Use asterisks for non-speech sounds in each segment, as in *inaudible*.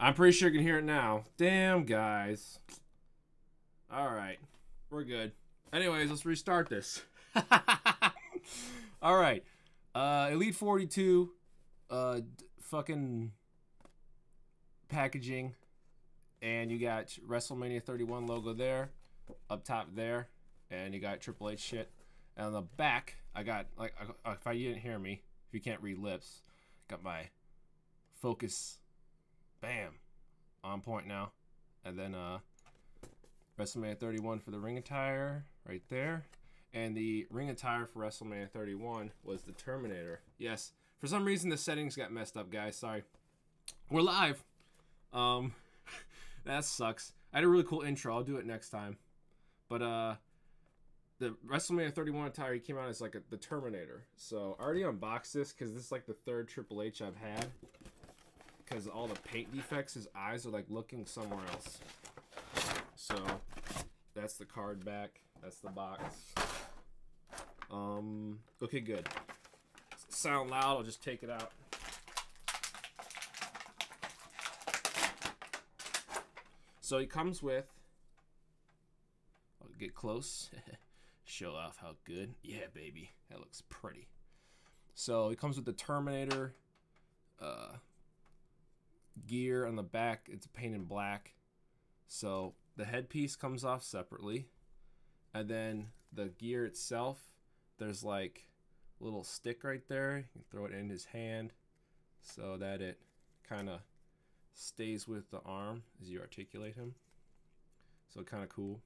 I'm pretty sure you can hear it now. Damn, guys. All right, we're good. Anyways, let's restart this. *laughs* All right, uh, Elite 42, uh, fucking packaging, and you got WrestleMania 31 logo there, up top there, and you got Triple H shit. And on the back, I got like if I you didn't hear me, if you can't read lips, got my focus, bam, on point now, and then uh, WrestleMania 31 for the ring attire right there, and the ring attire for WrestleMania 31 was the Terminator. Yes, for some reason the settings got messed up, guys. Sorry. We're live. Um, *laughs* that sucks. I had a really cool intro. I'll do it next time. But uh, the WrestleMania 31 attire came out as like a, the Terminator. So I already unboxed this because this is like the third Triple H I've had. Because all the paint defects, his eyes are like looking somewhere else. So that's the card back. That's the box. Um. Okay, good. Sound loud. I'll just take it out. So he comes with. I'll get close. *laughs* Show off how good. Yeah, baby. That looks pretty. So he comes with the Terminator uh, gear on the back. It's painted black. So the headpiece comes off separately. And then the gear itself, there's like a little stick right there. You can throw it in his hand so that it kind of stays with the arm as you articulate him. So kind of cool.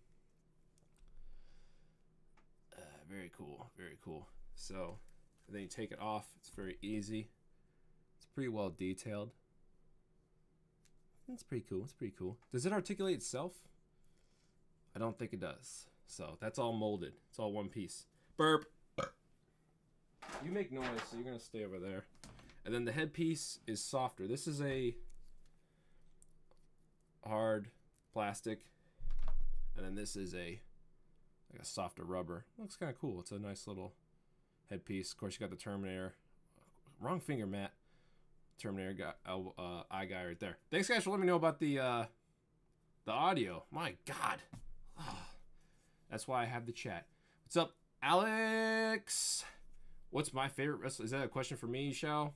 Uh, very cool, very cool. So then you take it off. It's very easy. It's pretty well detailed. It's pretty cool. It's pretty cool. Does it articulate itself? I don't think it does. So that's all molded. It's all one piece. Burp. You make noise, so you're gonna stay over there. And then the headpiece is softer. This is a hard plastic, and then this is a like a softer rubber. Looks kind of cool. It's a nice little headpiece. Of course, you got the Terminator. Wrong finger, Matt. Terminator guy, uh, eye guy right there. Thanks, guys, for letting me know about the uh, the audio. My God, *sighs* that's why I have the chat. What's up, Alex? What's my favorite wrestler? Is that a question for me, Shell?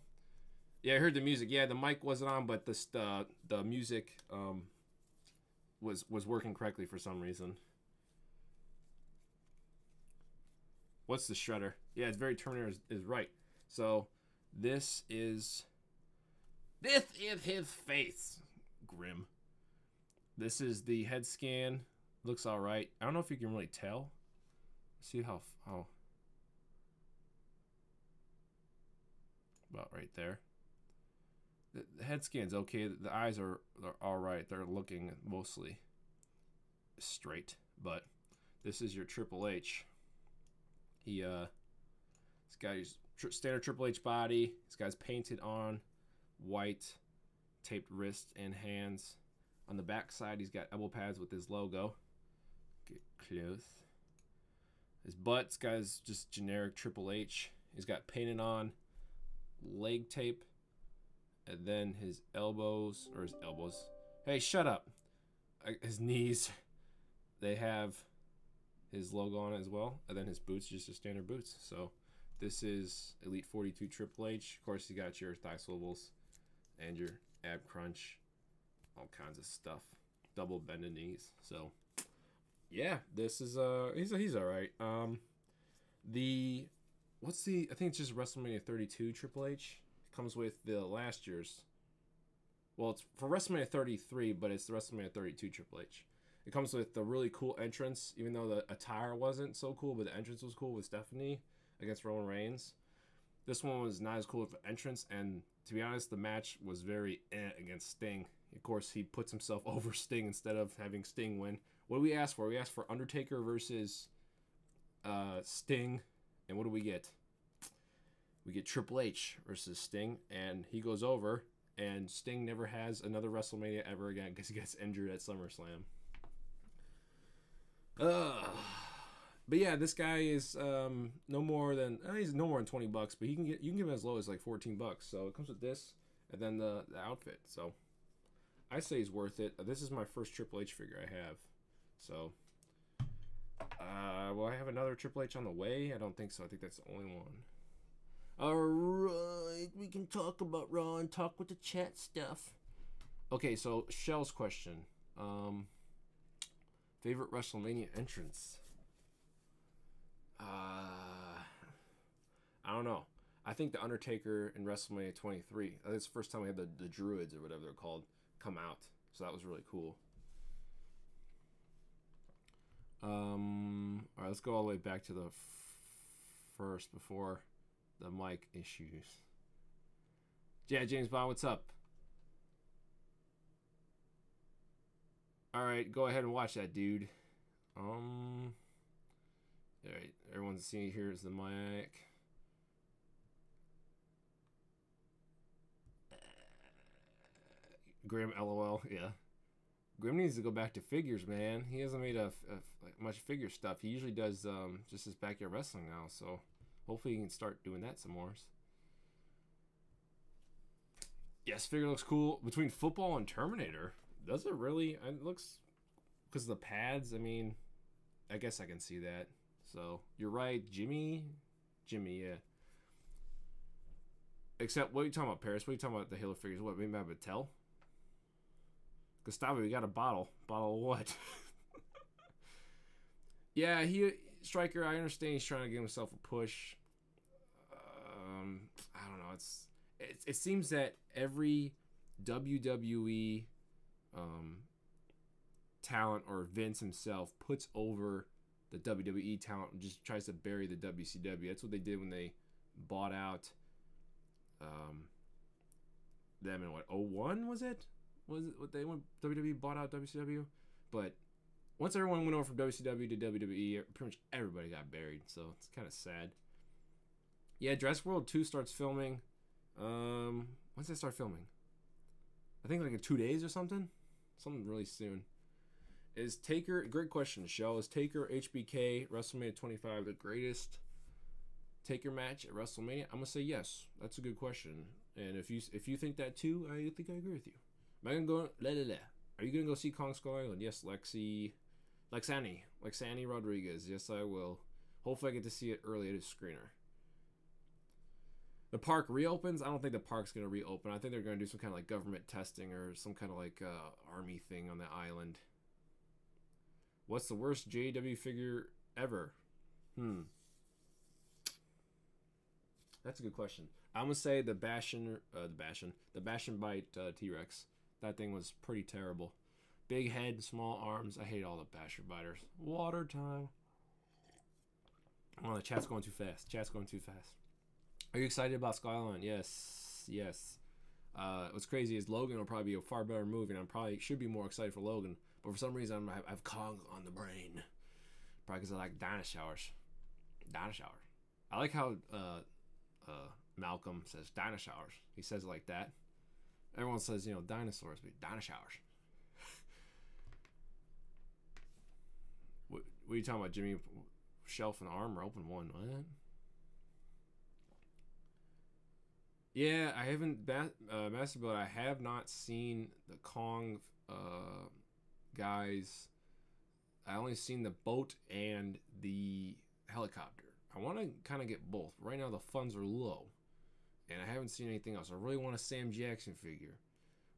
Yeah, I heard the music. Yeah, the mic wasn't on, but the the, the music um, was was working correctly for some reason. What's the shredder? Yeah, it's very Terminator is, is right. So this is this is his face. Grim. This is the head scan. Looks all right. I don't know if you can really tell. See how how about right there. The, the head scan's okay. The eyes are, are all right. They're looking mostly straight, but this is your Triple H. He uh, this guy's standard Triple H body. This guy's painted on white, taped wrists and hands. On the back side, he's got elbow pads with his logo. Get close. His butt, this guy's just generic Triple H. He's got painted on leg tape, and then his elbows or his elbows. Hey, shut up. His knees, they have his logo on it as well, and then his boots just a standard boots. So this is Elite 42 Triple H. Of course, you got your thigh swivels and your ab crunch, all kinds of stuff. Double bended knees. So yeah, this is uh he's he's all right. Um, the what's the I think it's just WrestleMania 32 Triple H comes with the last year's. Well, it's for WrestleMania 33, but it's the WrestleMania 32 Triple H. It comes with the really cool entrance, even though the attire wasn't so cool, but the entrance was cool with Stephanie against Roman Reigns. This one was not as cool with the entrance, and to be honest, the match was very eh against Sting. Of course, he puts himself *laughs* over Sting instead of having Sting win. What do we ask for? We asked for Undertaker versus uh, Sting, and what do we get? We get Triple H versus Sting, and he goes over, and Sting never has another WrestleMania ever again because he gets injured at SummerSlam. Uh, but yeah, this guy is um, no more than uh, he's no more than twenty bucks, but he can get you can give him as low as like fourteen bucks. So it comes with this and then the, the outfit. So I say he's worth it. This is my first Triple H figure I have, so. Uh, will I have another Triple H on the way? I don't think so. I think that's the only one. All right, we can talk about Raw and talk with the chat stuff. Okay, so Shell's question. Um, favorite WrestleMania entrance? Uh, I don't know. I think the Undertaker in WrestleMania 23. That's the first time we had the, the Druids or whatever they're called come out. So that was really cool. Um, all right, let's go all the way back to the first before the mic issues. Yeah, James Bond, what's up? All right, go ahead and watch that, dude. Um, all right, everyone's seeing here is the mic. Grim, lol. Yeah. Grim needs to go back to figures, man. He hasn't made a, a like much figure stuff. He usually does um, just his backyard wrestling now, so hopefully he can start doing that some more. Yes, figure looks cool. Between football and Terminator, does it really? It looks because the pads. I mean, I guess I can see that. So you're right, Jimmy. Jimmy, yeah. Except what are you talking about, Paris? What are you talking about? The Halo figures? What? Maybe about Mattel? Gustavo, we got a bottle. Bottle of what? *laughs* yeah, he striker. I understand he's trying to give himself a push. Um, I don't know. It's it, it seems that every WWE um, talent or Vince himself puts over the WWE talent just tries to bury the WCW. That's what they did when they bought out um, them in what 01 was it? was it what they went WWE bought out WCW, but once everyone went over from WCW to WWE, pretty much everybody got buried. So it's kind of sad. Yeah, Jurassic World Two starts filming. Um, when's it start filming? I think like in two days or something. Something really soon. Is Taker? Great question, Shell. Is Taker HBK WrestleMania 25 the greatest Taker match at WrestleMania? I'm gonna say yes. That's a good question. And if you if you think that too, I think I agree with you. Am I gonna go? La, la, la. Are you gonna go see Kong Skull Island? Yes, Lexi, Lexani, Lexani Rodriguez. Yes, I will. Hopefully, I get to see it early at a screener. The park reopens. I don't think the park's gonna reopen. I think they're gonna do some kind of like government testing or some kind of like uh, army thing on the island. What's the worst JW figure ever? Hmm. That's a good question. I'm gonna say the Bastion, uh, the Bastion, the Bastion Bite uh, T Rex. That thing was pretty terrible. Big head, small arms. I hate all the basher biters. Water time. Oh, the chat's going too fast. Chat's going too fast. Are you excited about Skyline? Yes, yes. Uh, what's crazy is Logan will probably be a far better movie, and I probably should be more excited for Logan. But for some reason, I have Kong on the brain. Probably because I like dinosaurs. Dinosaurs. I like how uh, uh, Malcolm says dinosaurs. He says it like that. Everyone says, you know, dinosaurs, but dinosaurs. what, what are you talking about, Jimmy? Shelf and armor open one. What? Yeah, I haven't ba- uh, mastered, but I have not seen the Kong uh, guys. I only seen the boat and the helicopter. I want to kind of get both. Right now, the funds are low and I haven't seen anything else. I really want a Sam Jackson figure.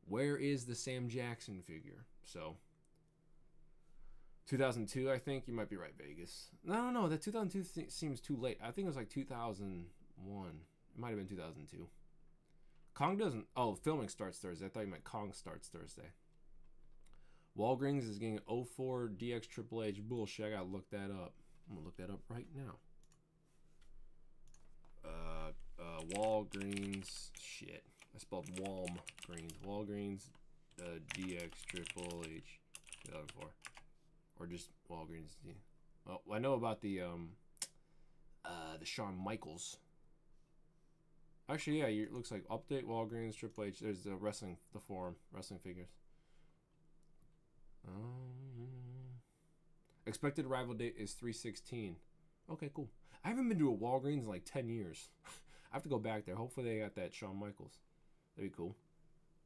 Where is the Sam Jackson figure? So, 2002, I think you might be right, Vegas. No, no, no. That 2002 th- seems too late. I think it was like 2001. It might have been 2002. Kong doesn't. Oh, filming starts Thursday. I thought you meant Kong starts Thursday. Walgreens is getting 04 DX Triple H bullshit. I gotta look that up. I'm gonna look that up right now. Uh, uh, Walgreens. Shit. I spelled Walgreens. Walgreens uh, DX Triple H 2004. Or just Walgreens. Yeah. Well, I know about the um, uh, the Shawn Michaels. Actually, yeah, it looks like update Walgreens Triple H. There's the wrestling, the forum, wrestling figures. Um, expected arrival date is 316. Okay, cool. I haven't been to a Walgreens in like 10 years. *laughs* I have to go back there. Hopefully they got that Shawn Michaels. That'd be cool.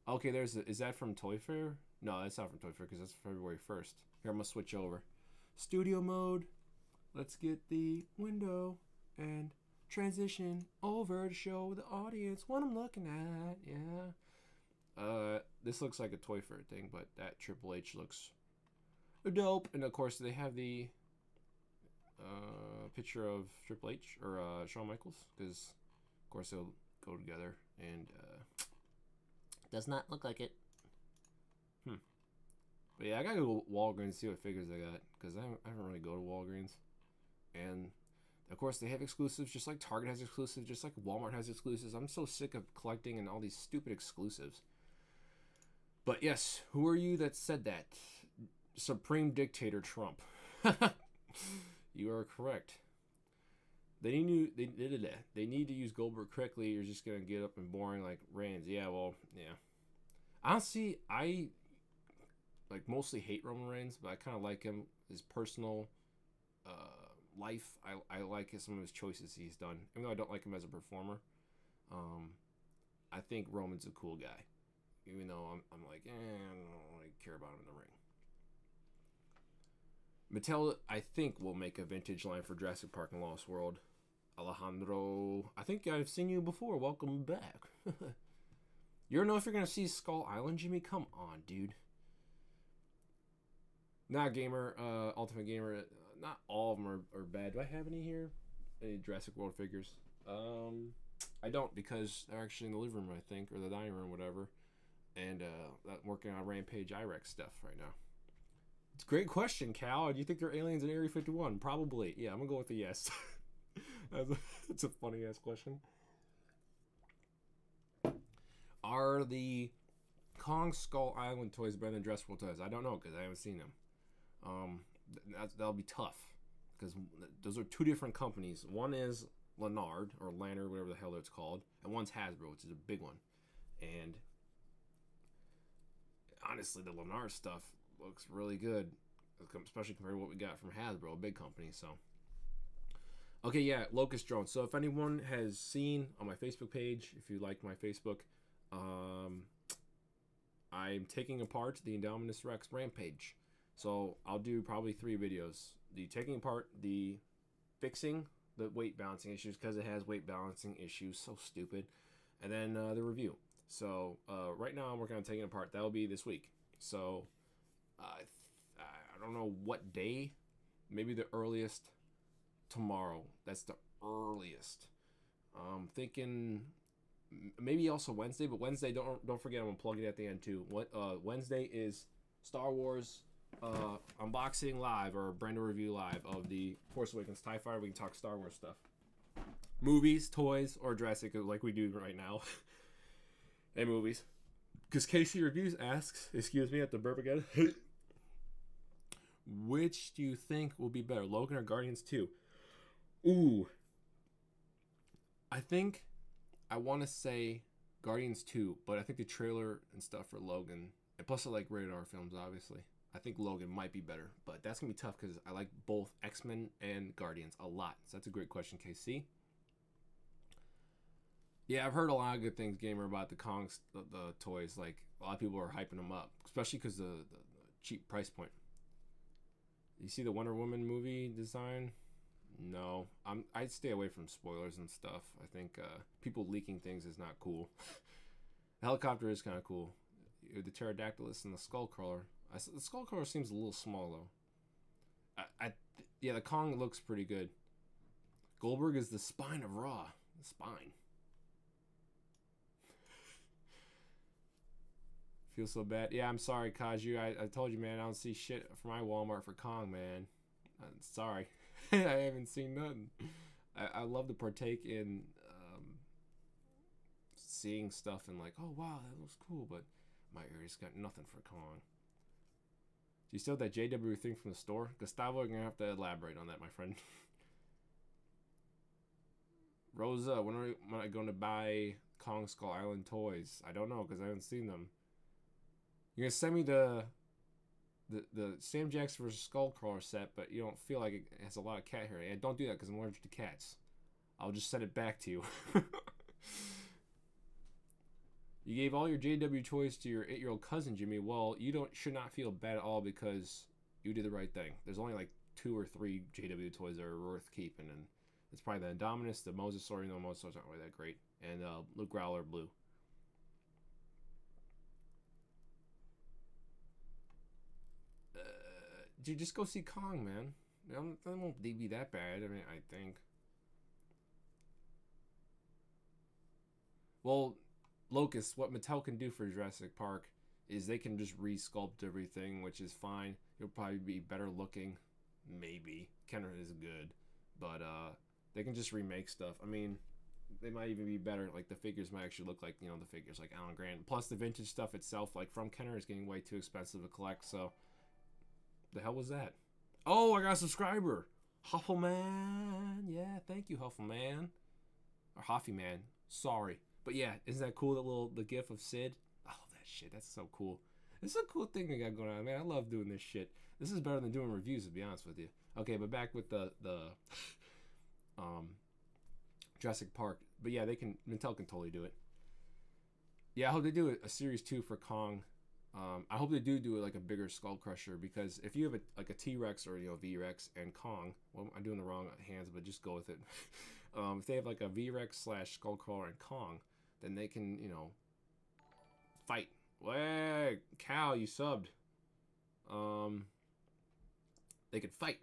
Okay, there's a, is that from Toy Fair? No, that's not from Toy Fair because that's February 1st. Here, I'm gonna switch over. Studio mode. Let's get the window and transition over to show the audience what I'm looking at. Yeah. Uh, this looks like a Toy Fair thing, but that Triple H looks dope. And of course, they have the uh, picture of Triple H or uh, Shawn Michaels because, of course, they'll go together. And uh, does not look like it. Hmm. But yeah, I gotta go to Walgreens see what figures I got because I, I don't really go to Walgreens. And of course, they have exclusives just like Target has exclusives, just like Walmart has exclusives. I'm so sick of collecting and all these stupid exclusives. But yes, who are you that said that? Supreme Dictator Trump. *laughs* you are correct. They need to, they, they, need to use Goldberg correctly. You're just gonna get up and boring like Reigns. Yeah, well, yeah. Honestly, I like mostly hate Roman Reigns, but I kind of like him. His personal uh, life, I, I like his, some of his choices he's done. Even though I don't like him as a performer, um, I think Roman's a cool guy. Even though I'm, I'm like, eh, I don't really care about him in the ring. Mattel, I think, will make a vintage line for Jurassic Park and Lost World. Alejandro, I think I've seen you before. Welcome back. *laughs* you don't know if you're gonna see Skull Island, Jimmy? Come on, dude. Not gamer, uh, Ultimate Gamer. Uh, not all of them are, are bad. Do I have any here? Any Jurassic World figures? Um, I don't because they're actually in the living room, I think, or the dining room, whatever. And uh, working on Rampage IREX stuff right now. It's a great question, Cal. Do you think they're aliens in Area 51? Probably. Yeah, I'm gonna go with a yes. *laughs* That's a, that's a funny ass question. Are the Kong Skull Island toys better than Jurassic World toys? I don't know because I haven't seen them. Um, th- that's, that'll be tough because those are two different companies. One is Lennard or Lannard, whatever the hell it's called, and one's Hasbro, which is a big one. And honestly, the Lennard stuff looks really good, especially compared to what we got from Hasbro, a big company. So, okay, yeah, Locust Drone. So, if anyone has seen on my Facebook page, if you like my Facebook, um, I'm taking apart the Indominus Rex Rampage. So, I'll do probably three videos: the taking apart, the fixing the weight balancing issues because it has weight balancing issues. So stupid. And then uh, the review. So uh, right now I'm working on taking it apart. That'll be this week. So uh, I don't know what day. Maybe the earliest tomorrow. That's the earliest. I'm thinking maybe also Wednesday, but Wednesday don't don't forget I'm gonna plug it at the end too. What uh, Wednesday is Star Wars uh, unboxing live or brand new review live of the Force Awakens Tie Fighter. We can talk Star Wars stuff, movies, toys, or Jurassic like we do right now, *laughs* and movies. Because Casey Reviews asks, excuse me, at the burp again. *laughs* Which do you think will be better, Logan or Guardians 2? Ooh. I think I want to say Guardians 2, but I think the trailer and stuff for Logan, and plus I like rated R films, obviously. I think Logan might be better, but that's gonna be tough because I like both X Men and Guardians a lot. So that's a great question, KC. Yeah, I've heard a lot of good things, gamer, about the Kongs, the, the toys. Like a lot of people are hyping them up, especially because the, the, the cheap price point. You see the Wonder Woman movie design? No, I'm. I'd stay away from spoilers and stuff. I think uh, people leaking things is not cool. *laughs* the helicopter is kind of cool. The pterodactylus and the skull skullcrawler. I, the skullcrawler seems a little small though. I, I yeah, the Kong looks pretty good. Goldberg is the spine of Raw. The spine. Feel so bad. Yeah, I'm sorry, Kaju. I, I told you, man. I don't see shit for my Walmart for Kong, man. I'm sorry. *laughs* I haven't seen nothing. I, I love to partake in um, seeing stuff and like, oh wow, that looks cool, but my area's got nothing for Kong. Do you still have that JW thing from the store? Gustavo, you're gonna have to elaborate on that, my friend. *laughs* Rosa, when are when am I going to buy Kong Skull Island toys? I don't know because I haven't seen them. You're gonna send me the the the Sam Jackson versus Skullcrawler set, but you don't feel like it has a lot of cat hair. And don't do that because I'm allergic to cats. I'll just send it back to you. *laughs* You gave all your JW toys to your eight-year-old cousin Jimmy. Well, you don't should not feel bad at all because you did the right thing. There's only like two or three JW toys that are worth keeping, and it's probably the Indominus, the Mosasaur. You know, Mosasaurs aren't really that great, and uh, Luke Growler Blue. Uh, dude, just go see Kong, man. That won't be that bad. I mean, I think. Well, Locust, what Mattel can do for Jurassic Park is they can just resculpt everything, which is fine. It'll probably be better looking, maybe. Kenner is good, but uh, they can just remake stuff. I mean, they might even be better. Like the figures might actually look like you know the figures like Alan Grant. Plus the vintage stuff itself, like from Kenner, is getting way too expensive to collect. So, the hell was that? Oh, I got a subscriber. Huffleman. Yeah, thank you, Huffleman. Or Hoffyman. Sorry. But yeah, isn't that cool? The little the gif of Sid. Oh, that shit. That's so cool. This is a cool thing we got going on, man. I love doing this shit. This is better than doing reviews, to be honest with you. Okay, but back with the the *laughs* um Jurassic Park. But yeah, they can Mattel can totally do it. Yeah, I hope they do a, a series two for Kong. Um, I hope they do do like a bigger Skull Crusher because if you have a, like a T Rex or you know V Rex and Kong, well, I'm doing the wrong hands, but just go with it. *laughs* um, if they have like a V Rex slash Skull Crawler and Kong, then they can you know fight. Hey, Cal, you subbed. Um, they could fight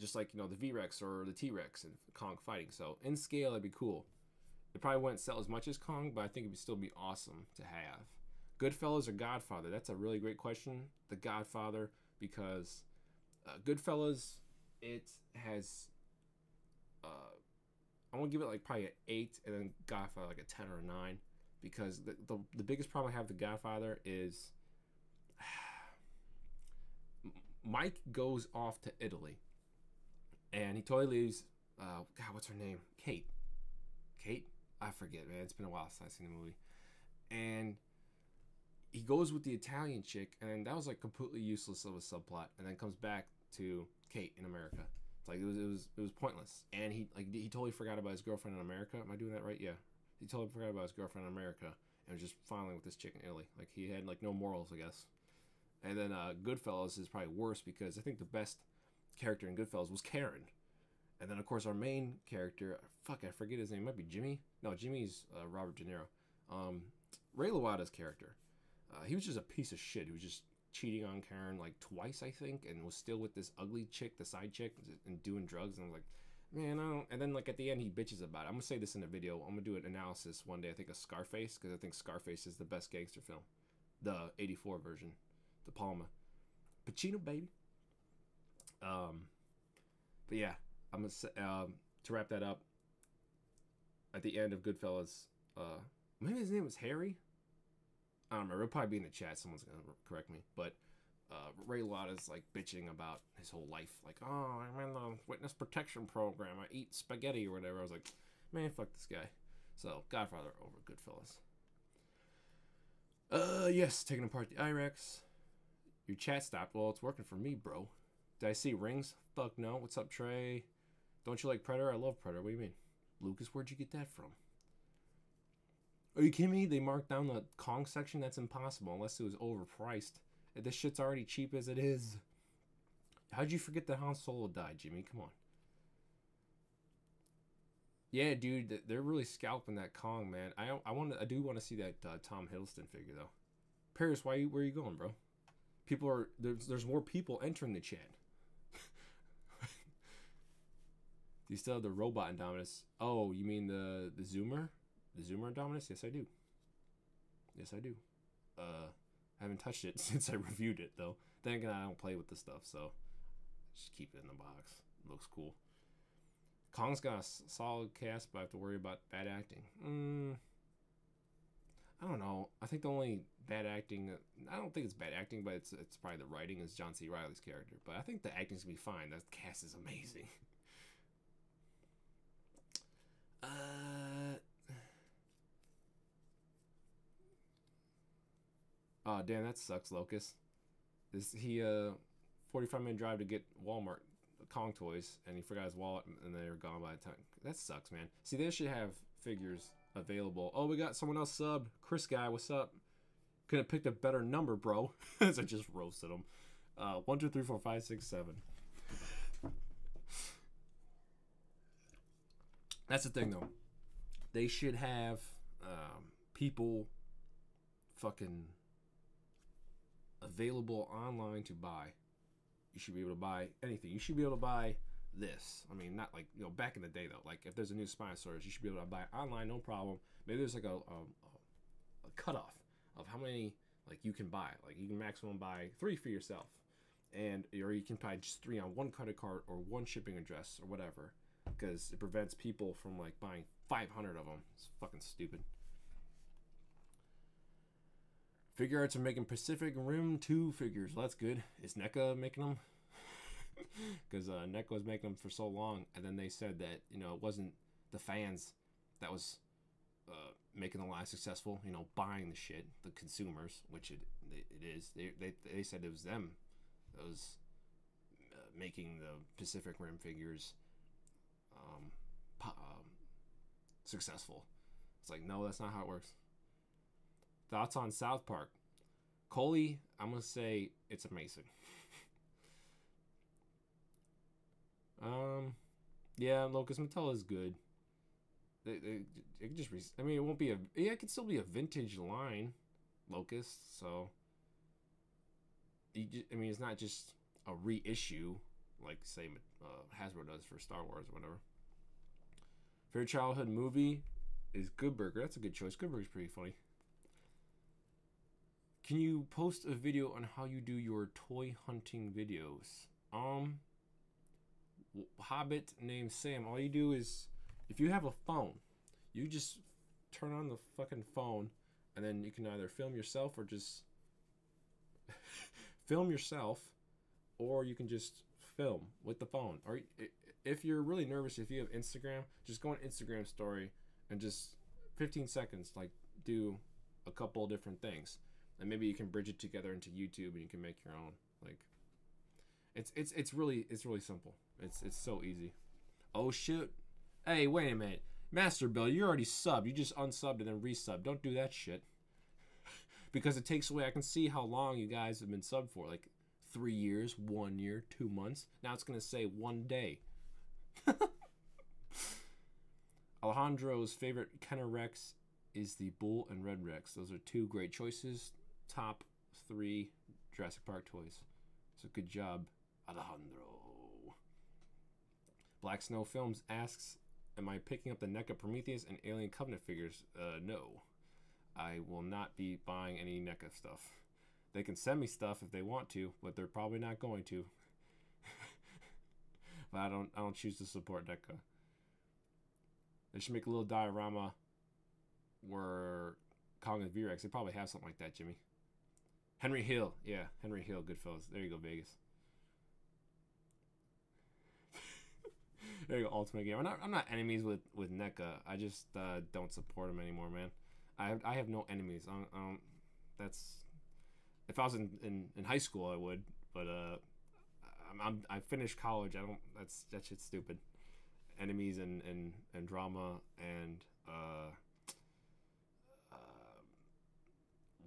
just like you know the V Rex or the T Rex and Kong fighting. So in scale, it'd be cool. It probably wouldn't sell as much as Kong, but I think it'd still be awesome to have. Goodfellas or Godfather? That's a really great question. The Godfather, because uh, Goodfellas, it has. Uh, I want to give it like probably an eight, and then Godfather like a ten or a nine, because the the, the biggest problem I have with the Godfather is. *sighs* Mike goes off to Italy and he totally leaves. Uh, God, what's her name? Kate. Kate? I forget, man. It's been a while since I've seen the movie. And he goes with the Italian chick, and that was like completely useless of a subplot. And then comes back to Kate in America. It's like it was it was it was pointless. And he like he totally forgot about his girlfriend in America. Am I doing that right? Yeah. He totally forgot about his girlfriend in America and was just finally with this chick in Italy. Like he had like no morals, I guess. And then uh, Goodfellas is probably worse because I think the best character in Goodfellas was Karen. And then, of course, our main character, fuck, I forget his name. It might be Jimmy. No, Jimmy's uh, Robert De Niro. Um, Ray Liotta's character. Uh, he was just a piece of shit. He was just cheating on Karen like twice, I think, and was still with this ugly chick, the side chick, and doing drugs. And I was like, man, I don't. And then, like, at the end, he bitches about it. I'm to say this in a video. I'm to do an analysis one day, I think, of Scarface, because I think Scarface is the best gangster film. The 84 version. De Palma. Pacino, baby. Um, but yeah, I'm gonna say, um, to wrap that up. At the end of Goodfellas, uh, maybe his name was Harry. I don't remember. It'll probably be in the chat. Someone's gonna correct me. But uh, Ray Liotta's like bitching about his whole life. Like, oh, I'm in the witness protection program. I eat spaghetti or whatever. I was like, man, fuck this guy. So Godfather over Goodfellas. Uh, yes, taking apart the IREX. Your chat stopped. Well, it's working for me, bro. Did I see rings? Fuck no. What's up, Trey? Don't you like Predator? I love Predator. What do you mean? Lucas, where'd you get that from? Are you kidding me? They marked down the Kong section? That's impossible unless it was overpriced. This shit's already cheap as it is. How'd you forget that Han Solo died, Jimmy? Come on. Yeah, dude, they're really scalping that Kong, man. I I want I do want to see that uh, Tom Hiddleston figure though. Paris, why where are you going, bro? People are there's there's more people entering the chat. *laughs* Do you still have the robot Indominus? Oh, you mean the the Zoomer? Zoomer Indominus? Yes, I do. Yes, I do. Uh, I haven't touched it *laughs* since I reviewed it though. Then again, I don't play with the stuff, so just keep it in the box. It looks cool. Kong's got a solid cast, but I have to worry about bad acting. Mm, I don't know. I think the only bad acting, I don't think it's bad acting, but it's it's probably the writing is John C. Reilly's character. But I think the acting's gonna be fine. That cast is amazing. *laughs* Uh. Oh damn, that sucks, Locust. This he uh, 45 minute drive to get Walmart Kong toys, and he forgot his wallet, and they were gone by the time. That sucks, man. See, they should have figures available. Oh, we got someone else subbed. Chris guy, what's up? Could have picked a better number, bro. *laughs* As I just roasted him. Uh, one, two, three, four, five, six, seven. That's the thing, though. They should have um, people fucking available online to buy. You should be able to buy anything. You should be able to buy this. I mean, not like you know back in the day though. Like if there's a new Spinosaurus, you should be able to buy it online, no problem. Maybe there's like a, um, a, a cutoff of how many like you can buy. Like you can maximum buy three for yourself, and or you can buy just three on one credit card or one shipping address or whatever, because it prevents people from like buying 500 of them. It's fucking stupid. Figuarts are making Pacific Rim 2 figures. Well, that's good. Is NECA making them? Because *laughs* uh, NECA was making them for so long, and then they said that, you know, it wasn't the fans that was uh, making the line successful, you know, buying the shit, the consumers, which it, it is. They, they, they said it was them that was uh, making the Pacific Rim figures um, um, successful. It's like, no, that's not how it works. Thoughts on South Park? Coley, I'm gonna say it's amazing. *laughs* um, yeah, Locust Mattel is good. They, it can just, I mean, it won't be a, yeah, it could still be a vintage line, Locust. So, you ju- I mean, it's not just a reissue like say uh, Hasbro does for Star Wars or whatever. Favorite childhood movie is Good Burger. That's a good choice. Good Burger's pretty funny. Can you post a video on how you do your toy hunting videos? Um, Hobbit named Sam. All you do is, if you have a phone, you just turn on the fucking phone, and then you can either film yourself or just *laughs* film yourself, or you can just film with the phone. Or if you're really nervous, if you have Instagram, just go on Instagram story and just 15 seconds, like do a couple different things and maybe you can bridge it together into YouTube and you can make your own. Like, it's it's it's really it's really simple. It's it's so easy. Oh shit! Hey, wait a minute, Master Bill, you already subbed. You just unsubbed and then resubbed. Don't do that shit. *laughs* because it takes away. I can see how long you guys have been subbed for. Like three years, one year, two months. Now it's gonna say one day. *laughs* Alejandro's favorite Kenner Rex is the Bull and Red Rex. Those are two great choices top three Jurassic Park toys. So good job, Alejandro. Black Snow Films asks, "Am I picking up the NECA Prometheus and Alien Covenant figures?" Uh, no, I will not be buying any NECA stuff. They can send me stuff if they want to, but they're probably not going to. *laughs* but I don't. I don't choose to support NECA. They should make a little diorama where Kong and V-Rex. They probably have something like that, Jimmy. Henry Hill, yeah, Henry Hill, Goodfellas. There you go, Vegas. *laughs* there you go, Ultimate Game. I'm not, I'm not enemies with with NECA. I just uh, don't support him anymore, man. I have, I have no enemies. I don't, I don't, that's if I was in, in, in high school, I would, but uh, I'm, I'm I finished college. I don't. That's that shit's stupid. Enemies and and and drama and uh, uh,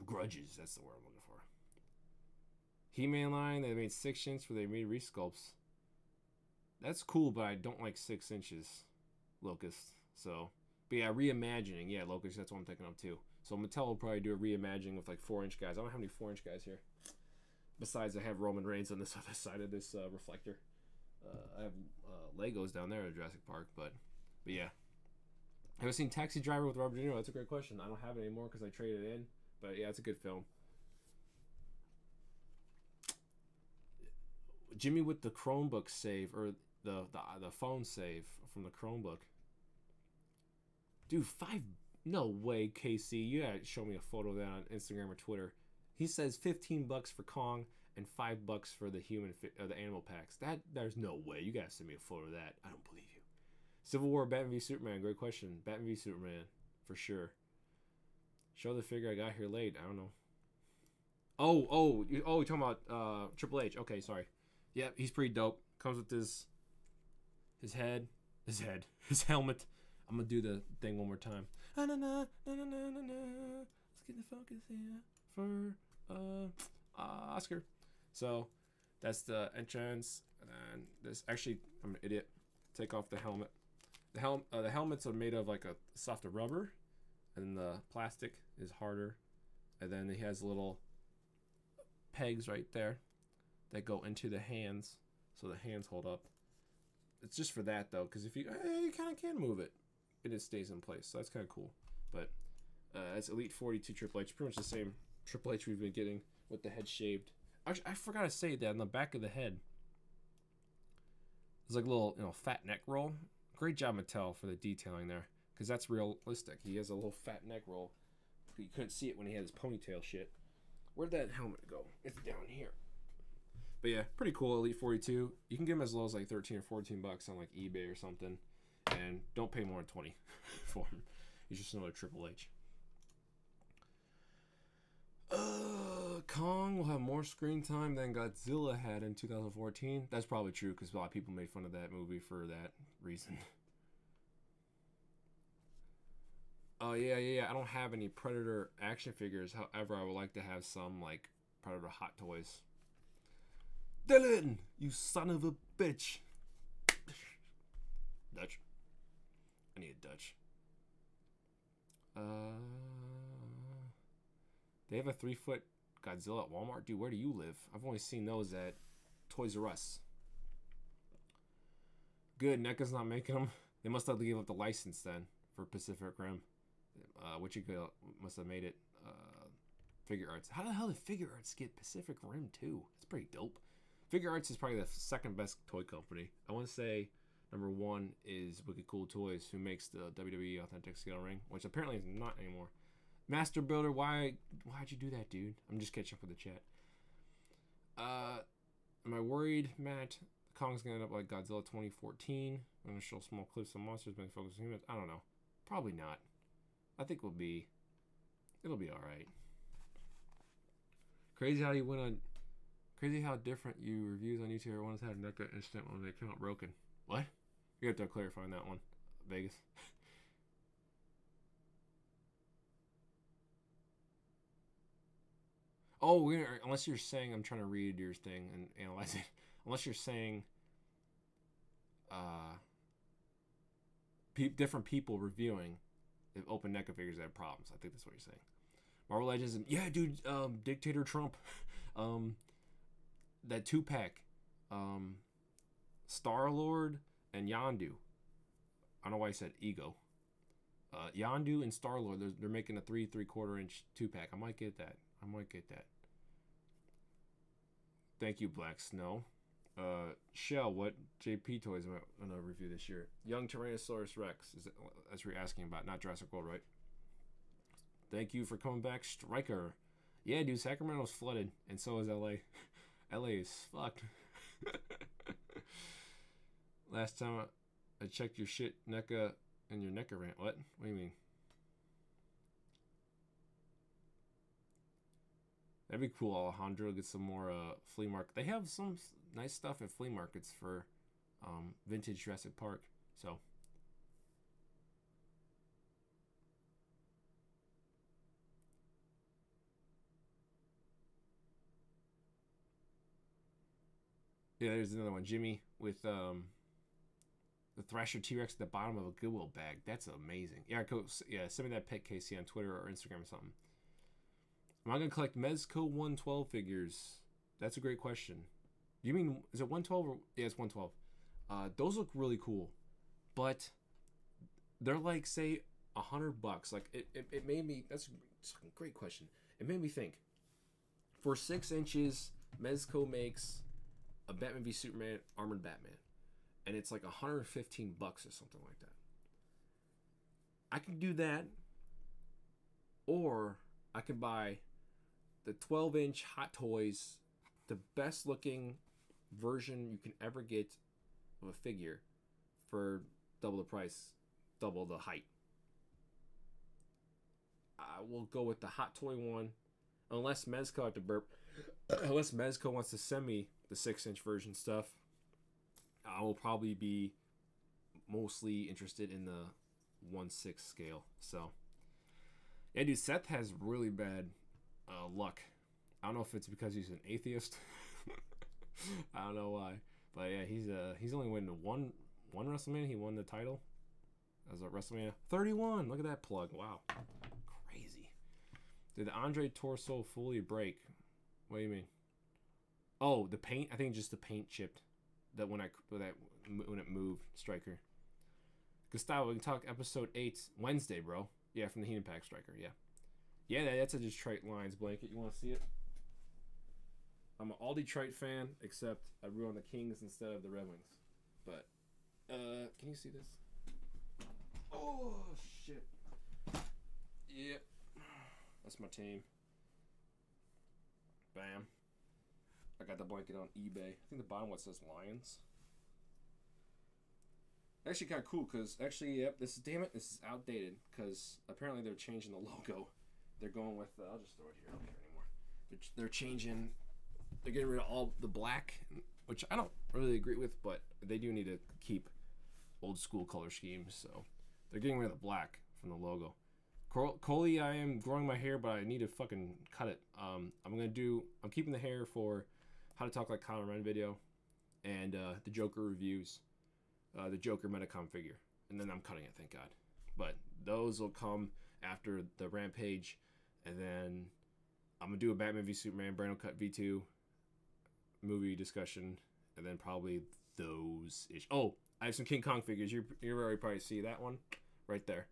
grudges. That's the word I'm looking. He-Man line. They made six inch where they made resculpts. That's cool, but I don't like six inches, Locust. So, but yeah, reimagining. Yeah, Locust. That's what I'm thinking of too. So Mattel will probably do a reimagining with like four inch guys. I don't have any four inch guys here. Besides, I have Roman Reigns on this *laughs* other side of this uh, reflector. Uh, I have uh, Legos down there at Jurassic Park, but but yeah. Have you seen Taxi Driver with Robert De Niro? That's a great question. I don't have it anymore because I traded it in, but yeah, it's a good film. Jimmy with the Chromebook save or the the, the phone save from the Chromebook. Dude, five no way, KC. You gotta show me a photo of that on Instagram or Twitter. He says fifteen bucks for Kong and five bucks for the human uh, the animal packs. That there's no way. You gotta send me a photo of that. I don't believe you. Civil War, Batman v Superman. Great question. Batman v Superman for sure. Show the figure I got here late. I don't know. Oh, oh, oh, you're talking about uh, Triple H. Okay, sorry. Yeah, he's pretty dope. Comes with his his head, his head, *laughs* his helmet. I'm gonna do the thing one more time. Na, na, na, na, na, na. Let's get the focus here for uh, *tsk* Oscar. So that's the entrance, and this actually I'm an idiot. Take off the helmet. The helm uh, the helmets are made of like a softer rubber, and the plastic is harder, and then he has little pegs right there that go into the hands, so the hands hold up. It's just for that though, because if you eh, you kind of can move it, and it stays in place, so that's kind of cool. But uh, Elite 42 Triple H, pretty much the same Triple H we've been getting with the head shaved. Actually, I forgot to say that on the back of the head, there's like a little you know fat neck roll. Great job Mattel for the detailing there, because that's realistic. He has a little fat neck roll. You couldn't see it when he had his ponytail shit. Where'd that helmet go? It's down here. But yeah, pretty cool. Elite 42. You can get them as low as like 13 or 14 bucks on like eBay or something. And don't pay more than 20 *laughs* for him. He's just another Triple H. Uh, Kong will have more screen time than Godzilla had in 2014. That's probably true because a lot of people made fun of that movie for that reason. *laughs* Oh yeah, yeah, yeah. I don't have any Predator action figures. However, I would like to have some like Predator hot toys. Dillon, you son of a bitch. Dutch. I need a Dutch. Uh, they have a three foot Godzilla at Walmart. Dude, where do you live? I've only seen those at Toys R Us. Good, NECA's not making them. They must have to give up the license then for Pacific Rim. Uh, which you must have made it uh, Figuarts. How the hell did Figuarts get Pacific Rim too? That's pretty dope. Figuarts is probably the second best toy company. I want to say number one is Wicked Cool Toys, who makes the WWE Authentic Scale Ring, which apparently is not anymore. Master Builder, why why'd you do that, dude? I'm just catching up with the chat. Uh, am I worried, Matt? Kong's gonna end up like Godzilla 2014. I'm gonna show small clips of monsters being focused on humans. I don't know. Probably not. I think we'll be. It'll be all right. Crazy how you went on Crazy how different you reviews on YouTube ones had NECA instant when they come out broken. What? You have to clarify on that one, Vegas. *laughs* oh, unless you're saying I'm trying to read your thing and analyze it. *laughs* Unless you're saying, uh, pe- different people reviewing if open NECA figures that have problems. I think that's what you're saying. Marvel Legends yeah, dude, um, Dictator Trump, *laughs* um, that two pack, um, Star Lord and Yondu. I don't know why I said Ego. Uh, Yondu and Star Lord, they're, they're making a three three quarter inch two pack. I might get that. I might get that. Thank you, Black Snow. Uh, Shell, what JP toys am I gonna review this year? Young Tyrannosaurus Rex. Is that, that's what you're asking about? Not Jurassic World, right? Thank you for coming back, Striker. Yeah, dude, Sacramento's flooded, and so is LA. *laughs* LA is fucked. *laughs* Last time I, checked your shit, NECA, and your NECA rant. What? What do you mean? That'd be cool, Alejandro. Get some more uh, flea market. They have some nice stuff at flea markets for um, vintage Jurassic Park. So. Yeah, there's another one. Jimmy with um, the Thrasher T Rex at the bottom of a Goodwill bag. That's amazing. Yeah, co- yeah. Send me that pic, Casey, on Twitter or Instagram or something. Am I gonna collect Mezco 112 figures? That's a great question. You mean is it 112 or yeah, it's 112. Uh, those look really cool, but they're like say a hundred bucks. Like it, it, it made me. That's a great question. It made me think. For six inches, Mezco makes a Batman v Superman armored Batman, and it's like 115 bucks or something like that. I can do that, or I can buy the 12 inch Hot Toys, the best looking version you can ever get of a figure for double the price, double the height. I will go with the Hot Toy one, unless Mezco at the burp, *clears throat* unless Mezco wants to send me the six inch version stuff. I will probably be mostly interested in the one six scale. So Yeah, dude, Seth has really bad uh, luck. I don't know if it's because he's an atheist. *laughs* I don't know why, but yeah, he's uh he's only won one one WrestleMania. He won the title as a WrestleMania 31. Look at that plug! Wow, crazy. Did the Andre torso fully break? What do you mean? Oh, the paint. I think just the paint chipped. That when I that when it moved, striker. Gustavo, we can talk episode eight Wednesday, bro. Yeah, from the Heat Impact striker. Yeah, yeah, that's a Detroit Lions blanket. You want to see it? I'm an all Detroit fan, except I root on the Kings instead of the Red Wings. But uh, can you see this? Oh shit! Yep, that's my team. Bam. I got the blanket on eBay. I think the bottom one says Lions. Actually, kind of cool because actually, yep, this is damn it, this is outdated because apparently they're changing the logo. They're going with. Uh, I'll just throw it here. I don't care anymore. They're, they're changing. They're getting rid of all the black, which I don't really agree with, but they do need to keep old school color schemes. So they're getting rid of the black from the logo. Coley, I am growing my hair, but I need to fucking cut it. Um, I'm gonna do. I'm keeping the hair for how to talk like Colin Ren video, and uh, the Joker reviews, uh, the Joker Metacom figure, and then I'm cutting it. Thank God. But those will come after the Rampage, and then I'm gonna do a Batman v Superman Brando Cut V2 movie discussion, and then probably those ish. Oh, I have some King Kong figures. You you already probably see that one right there.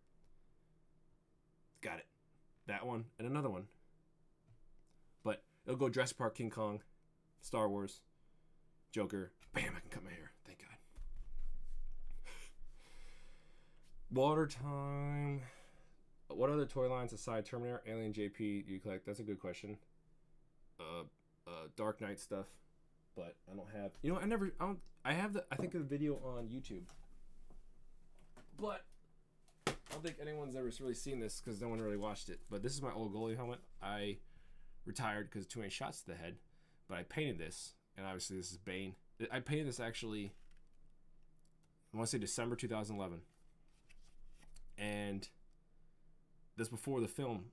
That one and another one. But it'll go Dress Park, King Kong, Star Wars, Joker. Bam! I can cut my hair. Thank God. *sighs* Water time. What other toy lines aside Terminator, Alien, JP do you collect? That's a good question. Uh, uh, Dark Knight stuff, but I don't have. You know, I never. I don't. I have the. I think of the video on YouTube, but I don't think anyone's ever really seen this because no one really watched it. But this is my old goalie helmet. I retired because too many shots to the head, but I painted this, and obviously this is Bane. I painted this actually. I want to say December 2011, and this before the film.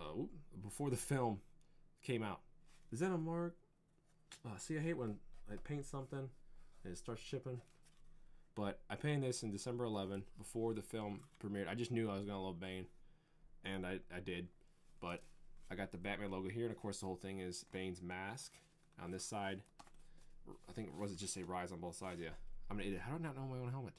Oh, before the film came out. Is that a mark? Uh, see, I hate when I paint something and it starts chipping. But I painted this in December 11 before the film premiered. I just knew I was gonna love Bane, and I, I did. But I got the Batman logo here, and of course the whole thing is Bane's mask on this side. I think was it just say Rise on both sides? Yeah, I'm an idiot. I do I not know my own helmet,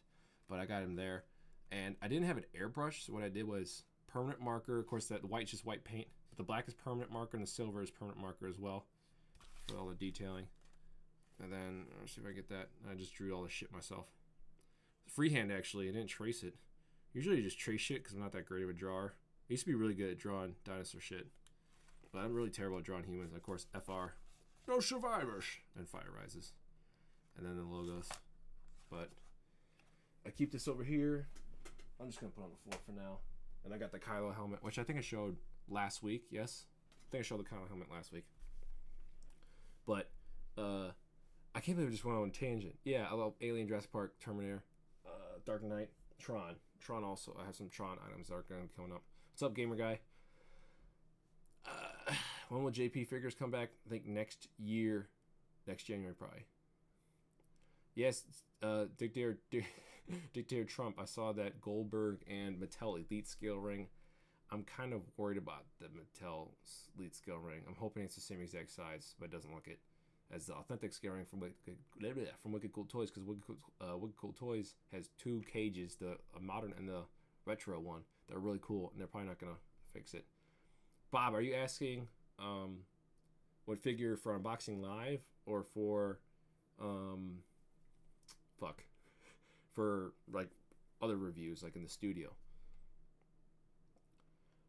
but I got him there, and I didn't have an airbrush. So what I did was permanent marker. Of course, that the white is just white paint. But the black is permanent marker, and the silver is permanent marker as well for all the detailing. And then see if I get that. I just drew all the shit myself. Freehand actually, I didn't trace it. Usually, I just trace shit because I'm not that great of a drawer. I used to be really good at drawing dinosaur shit, but I'm really terrible at drawing humans. Of course, FR, no survivors, and fire rises, and then the logos. But I keep this over here. I'm just gonna put on the floor for now. And I got the Kylo helmet, which I think I showed last week. Yes, I think I showed the Kylo helmet last week. But uh, I can't believe I just went on a tangent. Yeah, I love Alien, Jurassic Park, Terminator, Dark Knight, Tron. Tron also. I have some Tron items that are going to be coming up. What's up, gamer guy? Uh, *sighs* when will JP figures come back? I think next year, next January probably. Yes, uh, *laughs* Trump. I saw that Goldberg and Mattel Elite Scale ring. I'm kind of worried about the Mattel Elite Scale ring. I'm hoping it's the same exact size, but it doesn't look it as the authentic scale ring from Wicked, from Wicked Cool Toys because Wicked, uh, Wicked Cool Toys has two cages, the modern and the retro one. They're really cool, and they're probably not gonna fix it. Bob, are you asking um, what figure for unboxing live or for um, fuck for like other reviews like in the studio?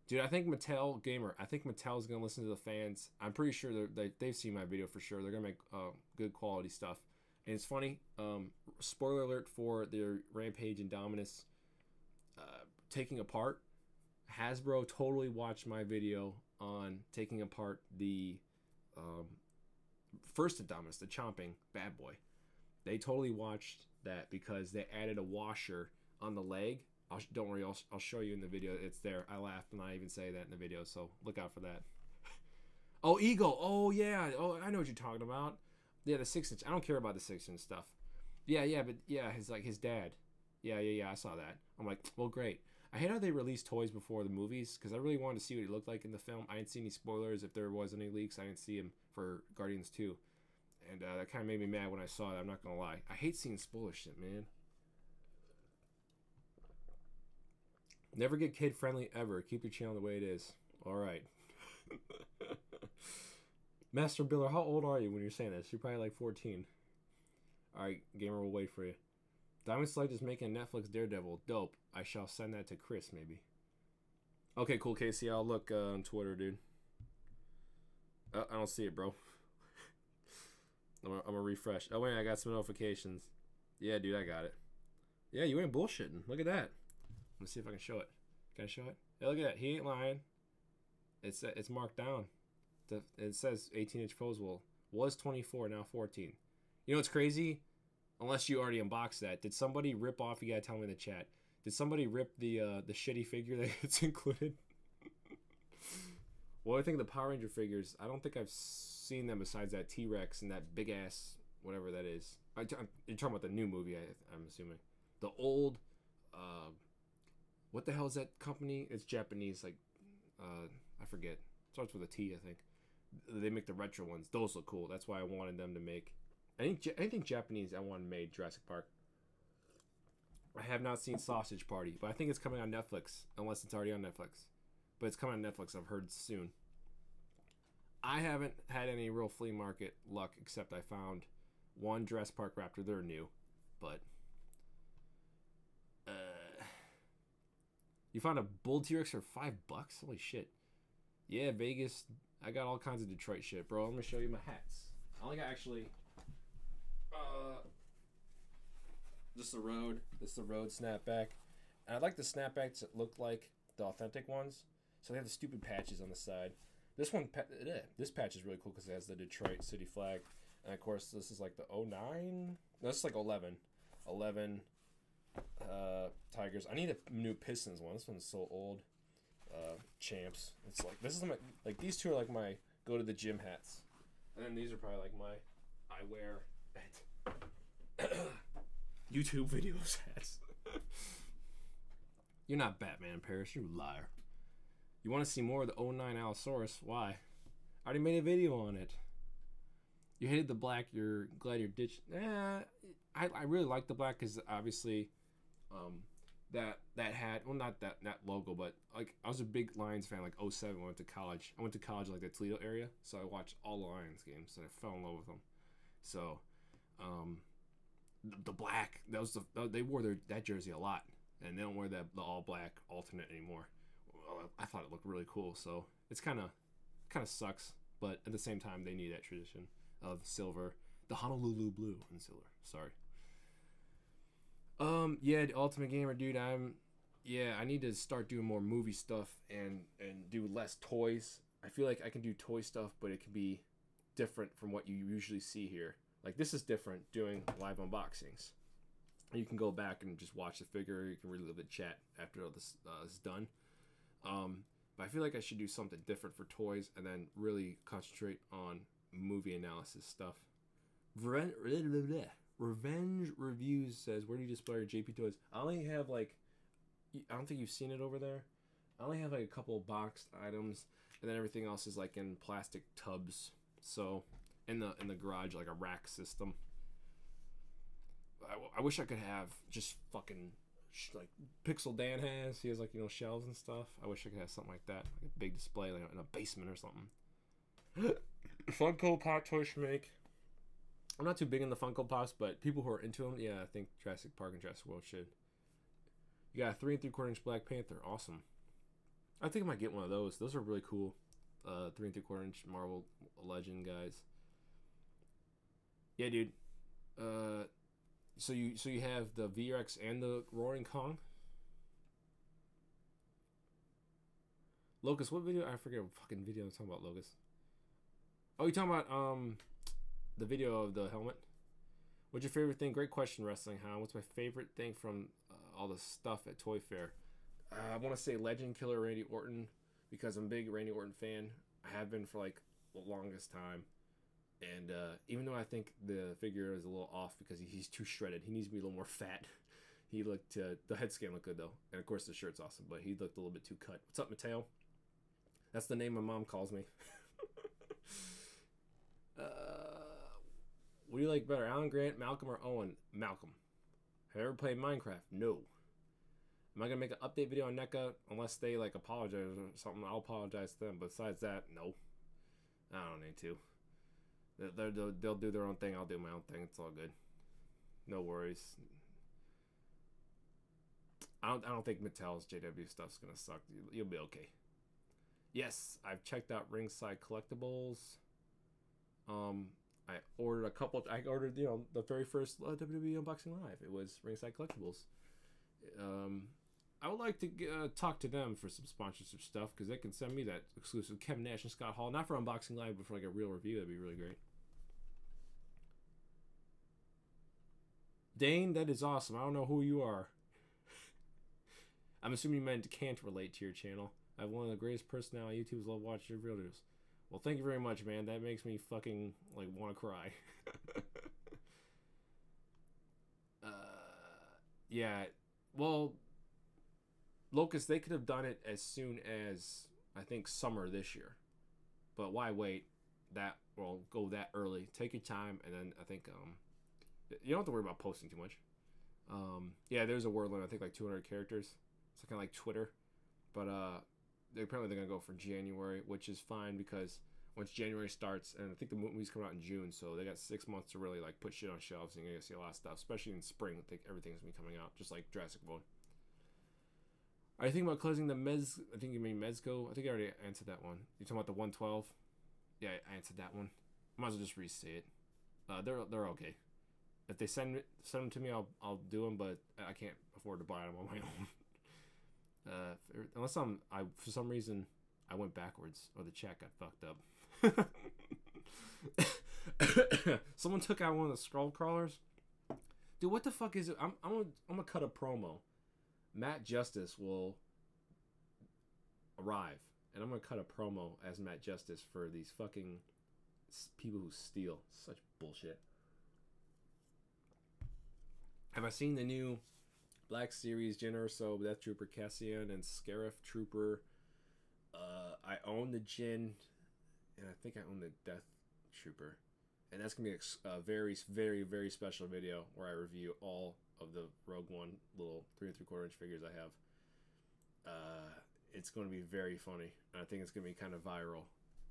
Dude, I think Mattel Gamer. I think Mattel's gonna listen to the fans. I'm pretty sure they they've seen my video for sure. They're gonna make uh, good quality stuff. And it's funny. Um, spoiler alert for their Rampage and Dominus uh, taking apart. Hasbro totally watched my video on taking apart the um, first Dominus, the chomping bad boy. They totally watched that because they added a washer on the leg I'll, don't worry, I'll, I'll show you in the video. It's there. I laughed and I even say that in the video, so look out for that. *laughs* oh, Eagle. Oh, yeah. Oh, I know what you're talking about. Yeah, the six inch. I don't care about the six inch stuff. Yeah, yeah, but yeah, his like his dad. Yeah, yeah, yeah. I saw that. I'm like, well, great. I hate how they released toys before the movies because I really wanted to see what he looked like in the film. I didn't see any spoilers. If there was any leaks, I didn't see him for Guardians 2. And uh, that kind of made me mad when I saw it. I'm not going to lie. I hate seeing spoiler shit, man. Never get kid friendly ever. Keep your channel the way it is. All right. *laughs* Master Biller, how old are you when you're saying this? You're probably like 14. All right, gamer will wait for you. Diamond Select is making Netflix Daredevil. Dope. I shall send that to Chris, maybe. Okay, cool, Casey. I'll look uh, on Twitter, dude. Uh, I don't see it, bro. *laughs* I'm gonna refresh. Oh, wait, I got some notifications. Yeah, dude, I got it. Yeah, you ain't bullshitting. Look at that. Let's see if I can show it. Can I show it? Yeah, look at that. He ain't lying. It's uh, it's marked down. The, it says 18 inch posable. Was 24, now 14. You know what's crazy? Unless you already unboxed that. Did somebody rip off? You gotta tell me in the chat. Did somebody rip the uh, the shitty figure *laughs* that it's included? *laughs* well, I think the Power Ranger figures. I don't think I've seen them besides that T Rex and that big ass whatever that is. I, am you're talking about the new movie. I, am assuming the old. Uh, what the hell is that company? It's Japanese. Like, uh, I forget. Starts with a T, I think. They make the retro ones. Those look cool. That's why I wanted them to make. I think anything Japanese I want made Jurassic Park. I have not seen Sausage Party, but I think it's coming on Netflix, unless it's already on Netflix. But it's coming on Netflix. I've heard soon. I haven't had any real flea market luck, except I found one Jurassic Park Raptor. They're new, but You found a bull T Rex for five bucks? Holy shit. Yeah, Vegas. I got all kinds of Detroit shit, bro. I'm gonna show you my hats. I only got actually uh just the road. This is the road snapback. And I like the snapbacks that look like the authentic ones. So they have the stupid patches on the side. This one, eh, this patch is really cool because it has the Detroit city flag. And of course, this is like the 09. No, this is like 11. 11 uh, Tigers. I need a new Pistons one. This one's so old. Uh, champs. It's like this is my like these two are like my go to the gym hats, and then these are probably like my I wear at *coughs* YouTube videos *laughs* hats. *laughs* You're not Batman, Paris. You liar. You want to see more of the 09 Allosaurus? Why? I already made a video on it. You hated the black. You're glad you're ditched. Eh, I, I really like the black because obviously um, that that had well not that that logo but like I was a big Lions fan like 07 when I went to college. I went to college like the Toledo area so I watched all the Lions games and I fell in love with them. So um, the, the black that was the they wore their that jersey a lot and they don't wear that the all black alternate anymore. Well, I thought it looked really cool so it's kind of kind of sucks but at the same time they need that tradition of silver. The Honolulu blue and silver sorry um, yeah, Ultimate Gamer, dude. I'm, yeah, I need to start doing more movie stuff and and do less toys. I feel like I can do toy stuff, but it can be different from what you usually see here. Like this is different doing live unboxings. You can go back and just watch the figure. You can read a relive the chat after all this uh, is done. Um, but I feel like I should do something different for toys and then really concentrate on movie analysis stuff. Revenge Reviews says, "Where do you display your JP toys?" I only have like, I don't think you've seen it over there. I only have like a couple boxed items, and then everything else is like in plastic tubs. So in the in the garage, like a rack system. I, I wish I could have just fucking like Pixel Dan has. He has like you know shelves and stuff. I wish I could have something like that, like a big display like in a basement or something. *gasps* Funko Pop Toy Schmake. I'm not too big in the Funko Pops, but people who are into them, yeah, I think Jurassic Park and Jurassic World should. You got a three and three quarter inch Black Panther, awesome. I think I might get one of those. Those are really cool. Uh, three and three quarter inch Marvel Legend guys. Yeah, dude. Uh, so you so you have the V-Rex and the Roaring Kong. Locust, what video? I forget what fucking video I'm talking about. Locust. Oh, you talking about um the video of the helmet. What's your favorite thing? Great question, wrestling. Huh? What's my favorite thing from uh, all the stuff at Toy Fair. Uh, I want to say Legend Killer Randy Orton because I'm a big Randy Orton fan. I have been for like the longest time. And uh, even though I think the figure is a little off because he's too shredded, he needs to be a little more *laughs* fat. He looked uh, the head scan looked good though, and of course the shirt's awesome, but he looked a little bit too cut. What's up, Mateo? That's the name my mom calls me. *laughs* uh, what do you like better, Alan Grant, Malcolm, or Owen? Malcolm. Have you ever played Minecraft? No. Am I gonna make an update video on NECA unless they like apologize or something? I'll apologize to them. Besides that, no. I don't need to. They're, they're, they'll do their own thing. I'll do my own thing. It's all good. No worries. I don't, I don't think Mattel's JW stuff's gonna suck. You'll be okay. Yes, I've checked out Ringside Collectibles. Um, I ordered a couple. I ordered you know the very first uh, WWE unboxing live. It was Ringside Collectibles. Um, I would like to uh, talk to them for some sponsorship stuff because they can send me that exclusive Kevin Nash and Scott Hall, not for unboxing live, but for like a real review. That'd be really great. Dane, that is awesome. I don't know who you are. *laughs* I'm assuming you meant can't relate to your channel. I have one of the greatest personality YouTubers love watching videos. Well, thank you very much, man. That makes me fucking like want to cry. *laughs* uh, yeah. Well, Locust, they could have done it as soon as I think summer this year, but why wait that? Well, go that early. Take your time, and then I think um, you don't have to worry about posting too much. Um, yeah, there's a word limit. I think like 200 characters. It's kind of like Twitter, but uh, they apparently they're gonna go for January, which is fine because once January starts, and I think the movie's coming out in June, so they got six months to really like put shit on shelves, and you're gonna see a lot of stuff, especially in spring. I think everything's gonna be coming out, just like Jurassic World. Are you thinking about closing the Mez? I think you mean Mezco. I think I already answered that one. You talking about the 112? Yeah, I answered that one. Might as well just re-say it. Uh, they're they're okay. If they send send them to me, I'll I'll do them, but I can't afford to buy them on my *laughs* own. Uh, unless I'm, I for some reason I went backwards or the chat got fucked up. *laughs* Someone took out one of the scroll crawlers. Dude, what the fuck is it? I'm I'm gonna, I'm gonna cut a promo. Matt Justice will arrive, and I'm gonna cut a promo as Matt Justice for these fucking people who steal. Such bullshit. Have I seen the new Black Series, Jyn Erso, Death Trooper Cassian, and Scarif Trooper. Uh, I own the Jyn, and I think I own the Death Trooper. And that's going to be a very, very, very special video where I review all of the Rogue One little three and three quarter inch figures I have. Uh, it's going to be very funny. And I think it's going to be kind of viral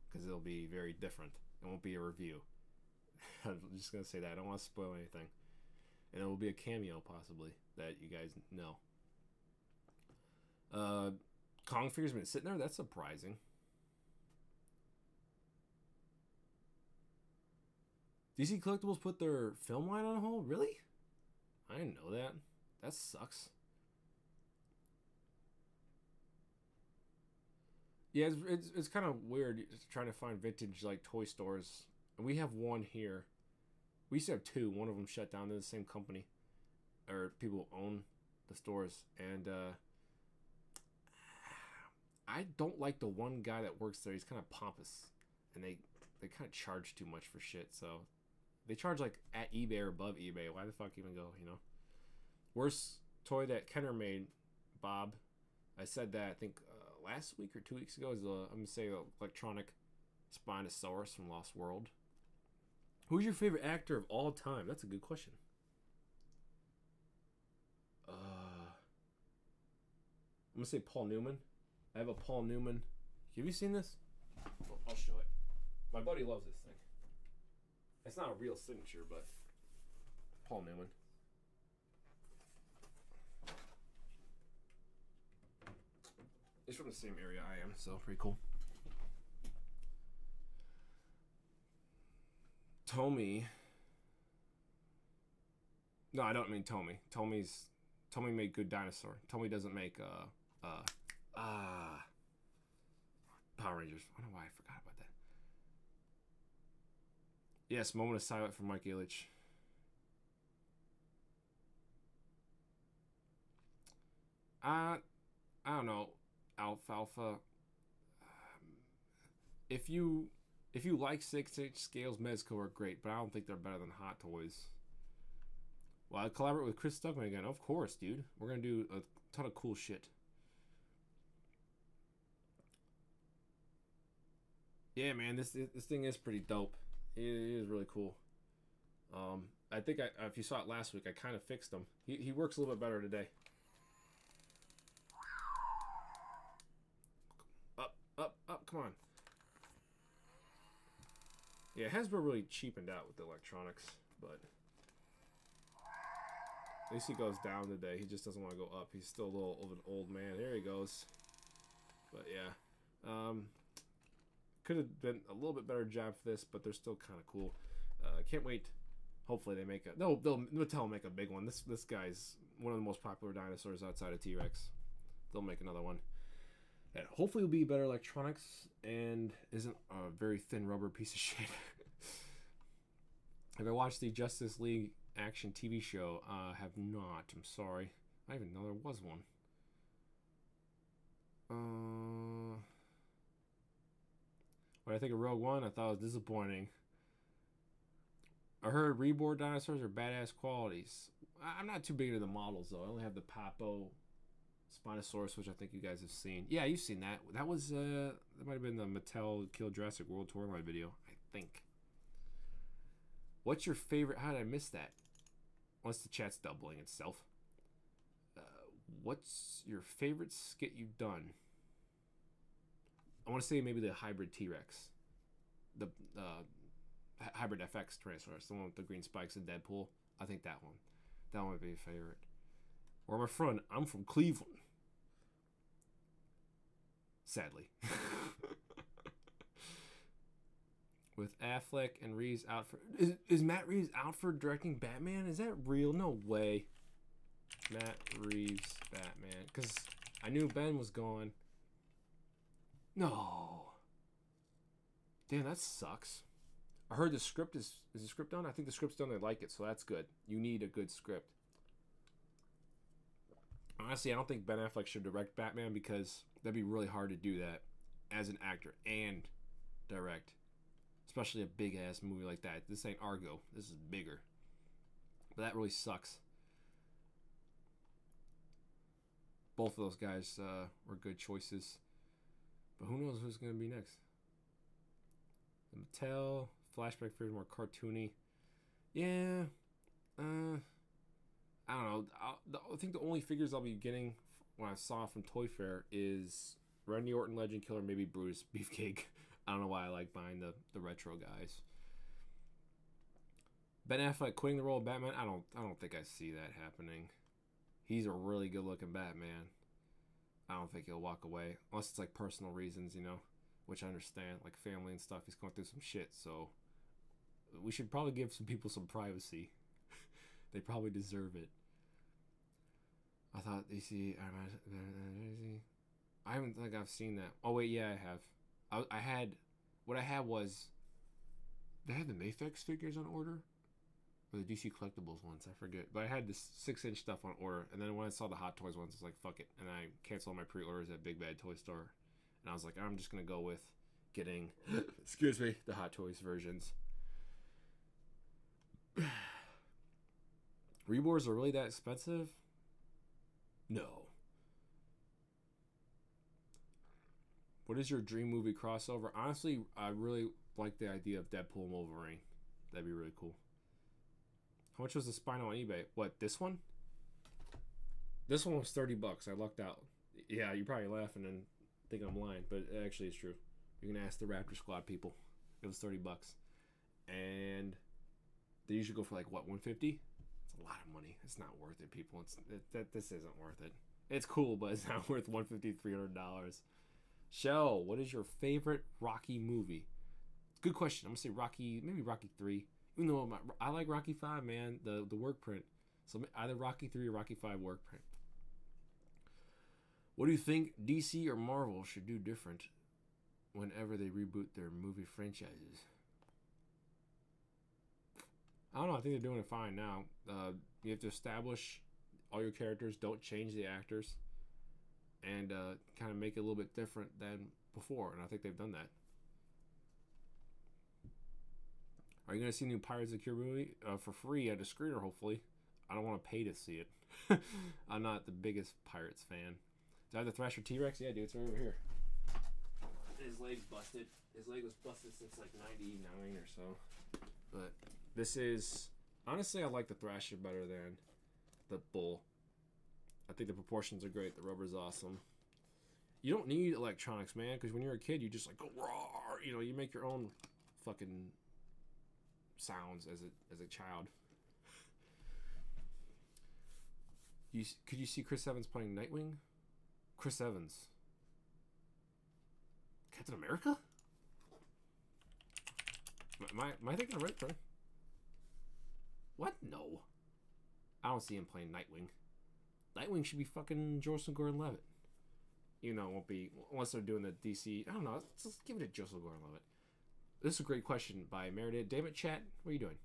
because it'll be very different. It won't be a review. *laughs* I'm just going to say that. I don't want to spoil anything. And it will be a cameo, possibly that you guys know. Uh, Kong figure's been sitting there. That's surprising. DC Collectibles put their film line on hold. Really? I didn't know that. That sucks. Yeah, it's it's, it's kind of weird trying to find vintage like toy stores. And we have one here. We used to have two. One of them shut down. They're the same company or people own the stores and uh I don't like the one guy that works there. He's kind of pompous and they they kind of charge too much for shit. So they charge like at eBay or above eBay. Why the fuck even go, you know? Worst toy that Kenner made, Bob. I said that I think uh, last week or two weeks ago is a I'm gonna say electronic Spinosaurus from Lost World. Who's your favorite actor of all time? That's a good question. Uh, I'm gonna say Paul Newman. I have a Paul Newman. Have you seen this? I'll show it. My buddy loves this thing. It's not a real signature, but Paul Newman. It's from the same area I am, so pretty cool. Tomy. No, I don't mean Tomy. Tomy's Tomy made Good Dinosaur. Tomy doesn't make uh uh, ah, uh, Power Rangers. I don't know why I forgot about that. Yes, moment of silence for Mike Ilitch. I, I don't know, alfalfa. Um, if you if you like six inch scales, Mezco are great, but I don't think they're better than Hot Toys. Well, I collaborate with Chris Stuckman again. Of course, dude. We're gonna do a ton of cool shit. Yeah, man, this this thing is pretty dope. It is really cool. Um, I think I, if you saw it last week, I kind of fixed him. He, he works a little bit better today. Up, up, up, come on. Yeah, Hasbro really cheapened out with the electronics, but at least he goes down today. He just doesn't want to go up. He's still a little of an old man. There he goes. But yeah, um, could have been a little bit better job for this, but they're still kind of cool. Uh, can't wait. Hopefully they make a no. They'll Mattel make a big one. This this guy's one of the most popular dinosaurs outside of T Rex. They'll make another one. And hopefully will be better electronics and isn't a very thin rubber piece of *laughs* shit. have I watched the Justice League action TV show? I uh, have not. I'm sorry. I didn't even know there was one. Uh, what I think of Rogue One, I thought it was disappointing. I heard Rebor dinosaurs are badass qualities. I'm not too big into the models though. I only have the Papo Spinosaurus, which I think you guys have seen. Yeah, you've seen that. That was uh that might have been the Mattel Kill Jurassic World tour line video, I think. What's your favorite? How did I miss that? Unless the chat's doubling itself. Uh, what's your favorite skit you've done? I want to say maybe the hybrid T Rex, the uh, hybrid FX Tyrannosaurus, the one with the green spikes and Deadpool. I think that one, that one would be a favorite. Where am I from? I'm from Cleveland. Sadly. *laughs* With Affleck and Reeves out for is, is Matt Reeves out for directing Batman? Is that real? No way. Matt Reeves Batman because I knew Ben was gone. No. Damn, that sucks. I heard the script is is the script done? I think the script's done. They like it, so that's good. You need a good script. Honestly, I don't think Ben Affleck should direct Batman because that'd be really hard to do that as an actor and direct, especially a big ass movie like that. This ain't Argo. This is bigger. But that really sucks. Both of those guys uh, were good choices. But who knows who's going to be next? The Mattel flashback figures more cartoony. Yeah. Uh, I don't know. I think the only figures I'll be getting when I saw from Toy Fair is Randy Orton Legend Killer, maybe Bruce *laughs* Beefcake. I don't know why I like buying the, the retro guys. Ben Affleck quitting the role of Batman. I don't I don't think I see that happening. He's a really good looking Batman. I don't think he'll walk away unless it's like personal reasons, you know, which I understand, like family and stuff. He's going through some shit, so we should probably give some people some privacy. *laughs* they probably deserve it. I thought you see, I haven't think I've seen that. Oh wait, yeah, I have. I, I had what I had was they had the Mafex figures on order or the DC collectibles ones. I forget, but I had this six inch stuff on order, and then when I saw the Hot Toys ones, I was like, "Fuck it," and I canceled my pre orders at Big Bad Toy Store, and I was like, "I'm just gonna go with getting, *laughs* excuse me, the Hot Toys versions." *sighs* Rebors are really that expensive? No. What is your dream movie crossover? Honestly, I really like the idea of Deadpool and Wolverine. That'd be really cool. How much was the Spino on eBay? What, this one? This one was 30 bucks. I lucked out. Yeah, you're probably laughing and thinking I'm lying, but it actually is true. You can ask the Raptor Squad people. It was 30 bucks. And they usually go for like, what, 150 It's a lot of money. It's not worth it, people. It's it, that This isn't worth it. It's cool, but it's *laughs* not worth 150 $300. Shell, what is your favorite Rocky movie? Good question. I'm to say Rocky, maybe Rocky 3 even though I like Rocky Five, man, the the work print. So either Rocky Three or Rocky Five work print. What do you think DC or Marvel should do different whenever they reboot their movie franchises? I don't know. I think they're doing it fine now. Uh, you have to establish all your characters. Don't change the actors. and uh, kind of make it a little bit different than before. And I think they've done that. Are you going to see new Pirates of the Caribbean movie uh, for free at a screener? Hopefully, I don't want to pay to see it. *laughs* I'm not the biggest Pirates fan. Do I have the Thrasher T Rex? Yeah, dude, it's right over here. His leg's busted. His leg was busted since like '99 or so. But this is honestly, I like the Thrasher better than the Bull. I think the proportions are great. The rubber's awesome. You don't need electronics, man, because when you're a kid, you just like go roar. You know, you make your own fucking sounds as a as a child. You could you see Chris Evans playing Nightwing? Chris Evans. Captain America? Am I, am I thinking right thing? What? No. I don't see him playing Nightwing. Nightwing should be fucking Joseph Gordon-Levitt. You know, won't be unless they're doing the DC. I don't know. Just give it to Joseph Gordon-Levitt. This is a great question by Marinated. Damn it, chat. What are you doing?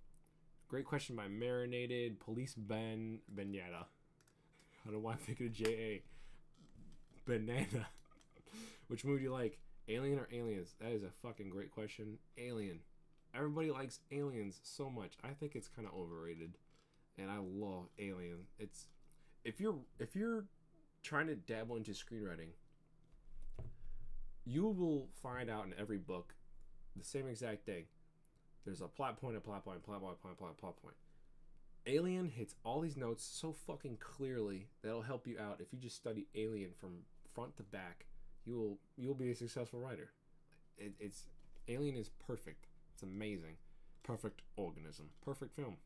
Great question by Marinated Police Ben Benetta. *laughs* I don't why I'm thinking of J.A. Banana. *laughs* Which movie do you like? Alien or Aliens? That is a fucking great question. Alien. Everybody likes Aliens so much. I think it's kind of overrated, and I love Alien. It's if you're if you're trying to dabble into screenwriting, you will find out in every book the same exact thing. There's a plot point, a plot point, plot point, plot point, plot point. Alien hits all these notes so fucking clearly that'll help you out if you just study Alien from front to back. You will you'll be a successful writer. It, it's Alien is perfect. It's amazing. Perfect organism. Perfect film.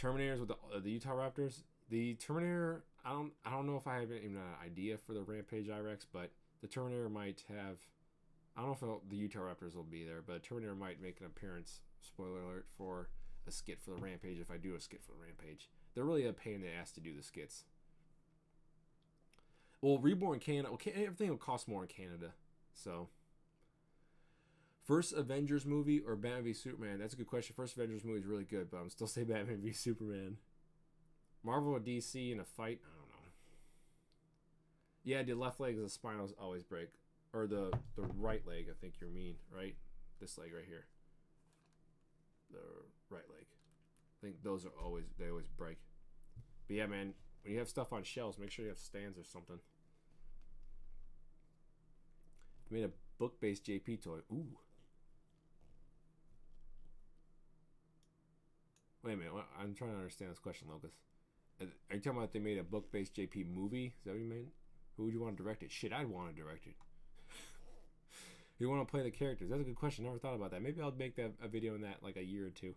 Terminators with the, uh, the Utah Raptors. The Terminator, I don't I don't know if I have even an idea for the Rampage IREX, but the Terminator might have. I don't know if the Utah Raptors will be there, but Terminator might make an appearance. Spoiler alert for a skit for the Rampage if I do a skit for the Rampage. They're really a pain in the ass to do the skits. Well, Rebor Canada, well, everything will cost more in Canada, so. First Avengers movie or Batman v Superman? That's a good question. First Avengers movie is really good, but I'm still *laughs* say Batman v Superman. Marvel or DC in a fight? I don't know. Yeah, the left leg is the spinals always break, or the the right leg. I think you're mean right. This leg right here. The right leg. I think those are always they always break. But yeah, man, when you have stuff on shelves, make sure you have stands or something. I made a book-based JP toy. Ooh. Wait a minute. I'm trying to understand this question, Locus. Are you talking about they made a book-based JP movie? Is that what you mean? Who would you want to direct it? Shit, I'd want to direct it. *laughs* you want to play the characters? That's a good question. Never thought about that. Maybe I'll make that a video in that like a year or two.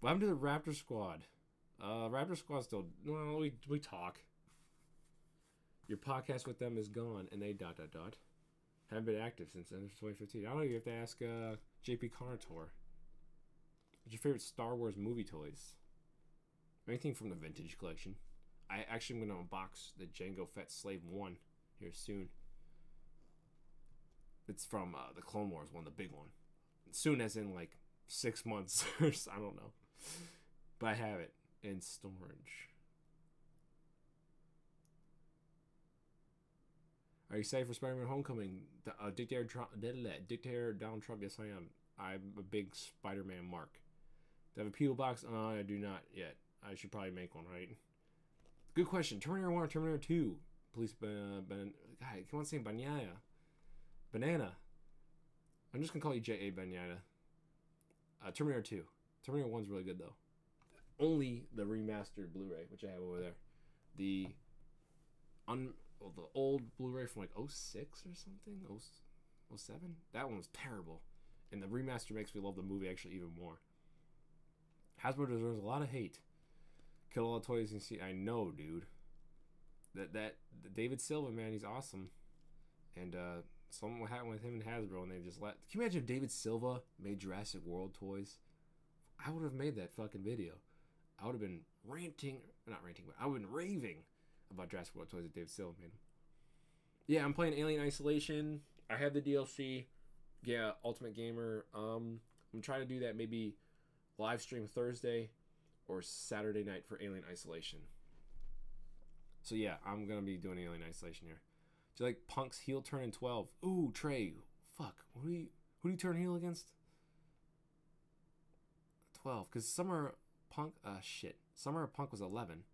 What happened to the Raptor Squad? Uh, Raptor Squad still. Well, we we talk. Your podcast with them is gone, and they dot dot dot haven't been active since 2015. I don't know. You have to ask uh, JP Carnotaur. What's your favorite Star Wars movie toys? Anything from the vintage collection? I actually am going to unbox the Jango Fett Slave 1 here soon. It's from uh, the Clone Wars one, the big one. Soon, as in like six months *laughs* or I don't know. But I have it in storage. Are you excited for Spider-Man: Homecoming? Uh, Dictator, Dictator Donald Trump. Yes, I am. I'm a big Spider-Man mark. Do I have a P.O. box? Uh, I do not yet. I should probably make one, right? Good question. Terminator 1 or Terminator 2? Police, uh, ben, God, come on, say Banana. Banana. I'm just gonna call you J.A. Banana. Uh, Terminator 2. Terminator 1's really good, though. Only the remastered Blu-ray, which I have over there. The un well, the old Blu-ray from like 06 or something, 07. That one was terrible, and the remaster makes me love the movie actually even more. Hasbro deserves a lot of hate. Kill all the toys and see. I know, dude. That that David Silva man, he's awesome, and uh, something happened with him and Hasbro, and they just let. Can you imagine if David Silva made Jurassic World toys? I would have made that fucking video. I would have been ranting, not ranting, but I would have been raving about Jurassic World toys that David Silva made. Yeah, I'm playing Alien Isolation. I have the DLC. Yeah, Ultimate Gamer. Um, I'm trying to do that maybe live stream Thursday or Saturday night for Alien Isolation. So yeah, I'm gonna be doing Alien Isolation here. Do you like Punk's heel turn in 12? Ooh, Trey. Fuck. Who do you who do you turn heel against? 12. Because Summer Punk, uh, shit. Summer Punk was 11.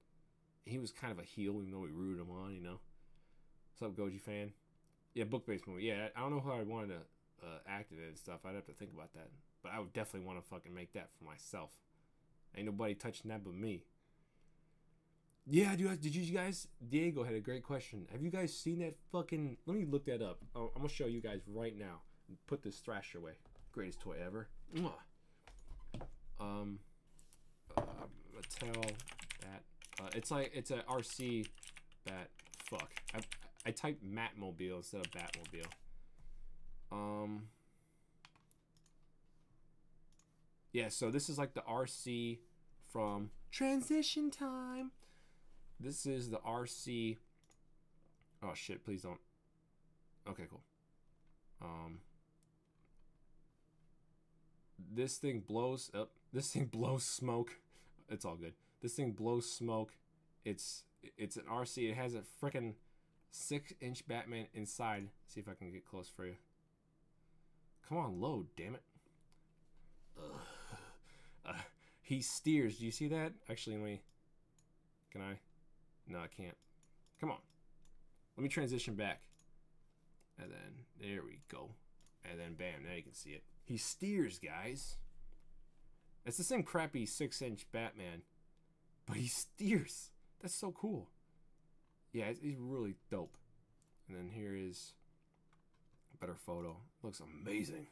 He was kind of a heel, even though we rooted him on, you know. What's up, Goji fan? Yeah, book based movie. Yeah, I don't know how I wanted to uh, act it and stuff. I'd have to think about that. But I would definitely want to fucking make that for myself. Ain't nobody touching that but me. Yeah, dude. Did you guys? Diego had a great question. Have you guys seen that fucking? Let me look that up. Oh, I'm gonna show you guys right now. Put this Thrasher away. Greatest toy ever. Um, uh, Mattel bat. Uh, it's like it's a RC bat. Fuck. I I typed Matmobile instead of Batmobile. Um. Yeah, so this is like the RC from Transition Time. This is the RC. Oh shit! Please don't. Okay, cool. Um. This thing blows up. This thing *laughs* blows smoke. It's all good. This thing blows smoke. It's it's an RC. It has a freaking six inch Batman inside. See if I can get close for you. Come on, load, damn it. Uh, he steers. Do you see that? Actually, let me. Can I? No, I can't. Come on. Let me transition back. And then, there we go. And then, bam, now you can see it. He steers, guys. It's the same crappy 6-inch Batman. But he steers. That's so cool. Yeah, he's really dope. And then here is a better photo. Looks amazing.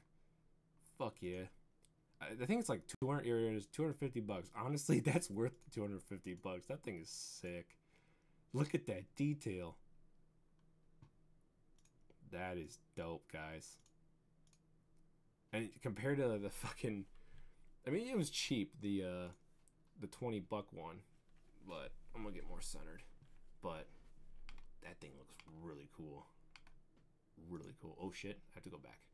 Fuck yeah. I think it's like 200 areas, 250 bucks. Honestly, *laughs* that's worth 250 bucks. That thing is sick. Look at that detail. That is dope, guys. And compared to the fucking I mean, it was cheap, the uh the 20 buck one, but I'm to get more centered. But that thing looks really cool. Really cool. Oh shit, I have to go back.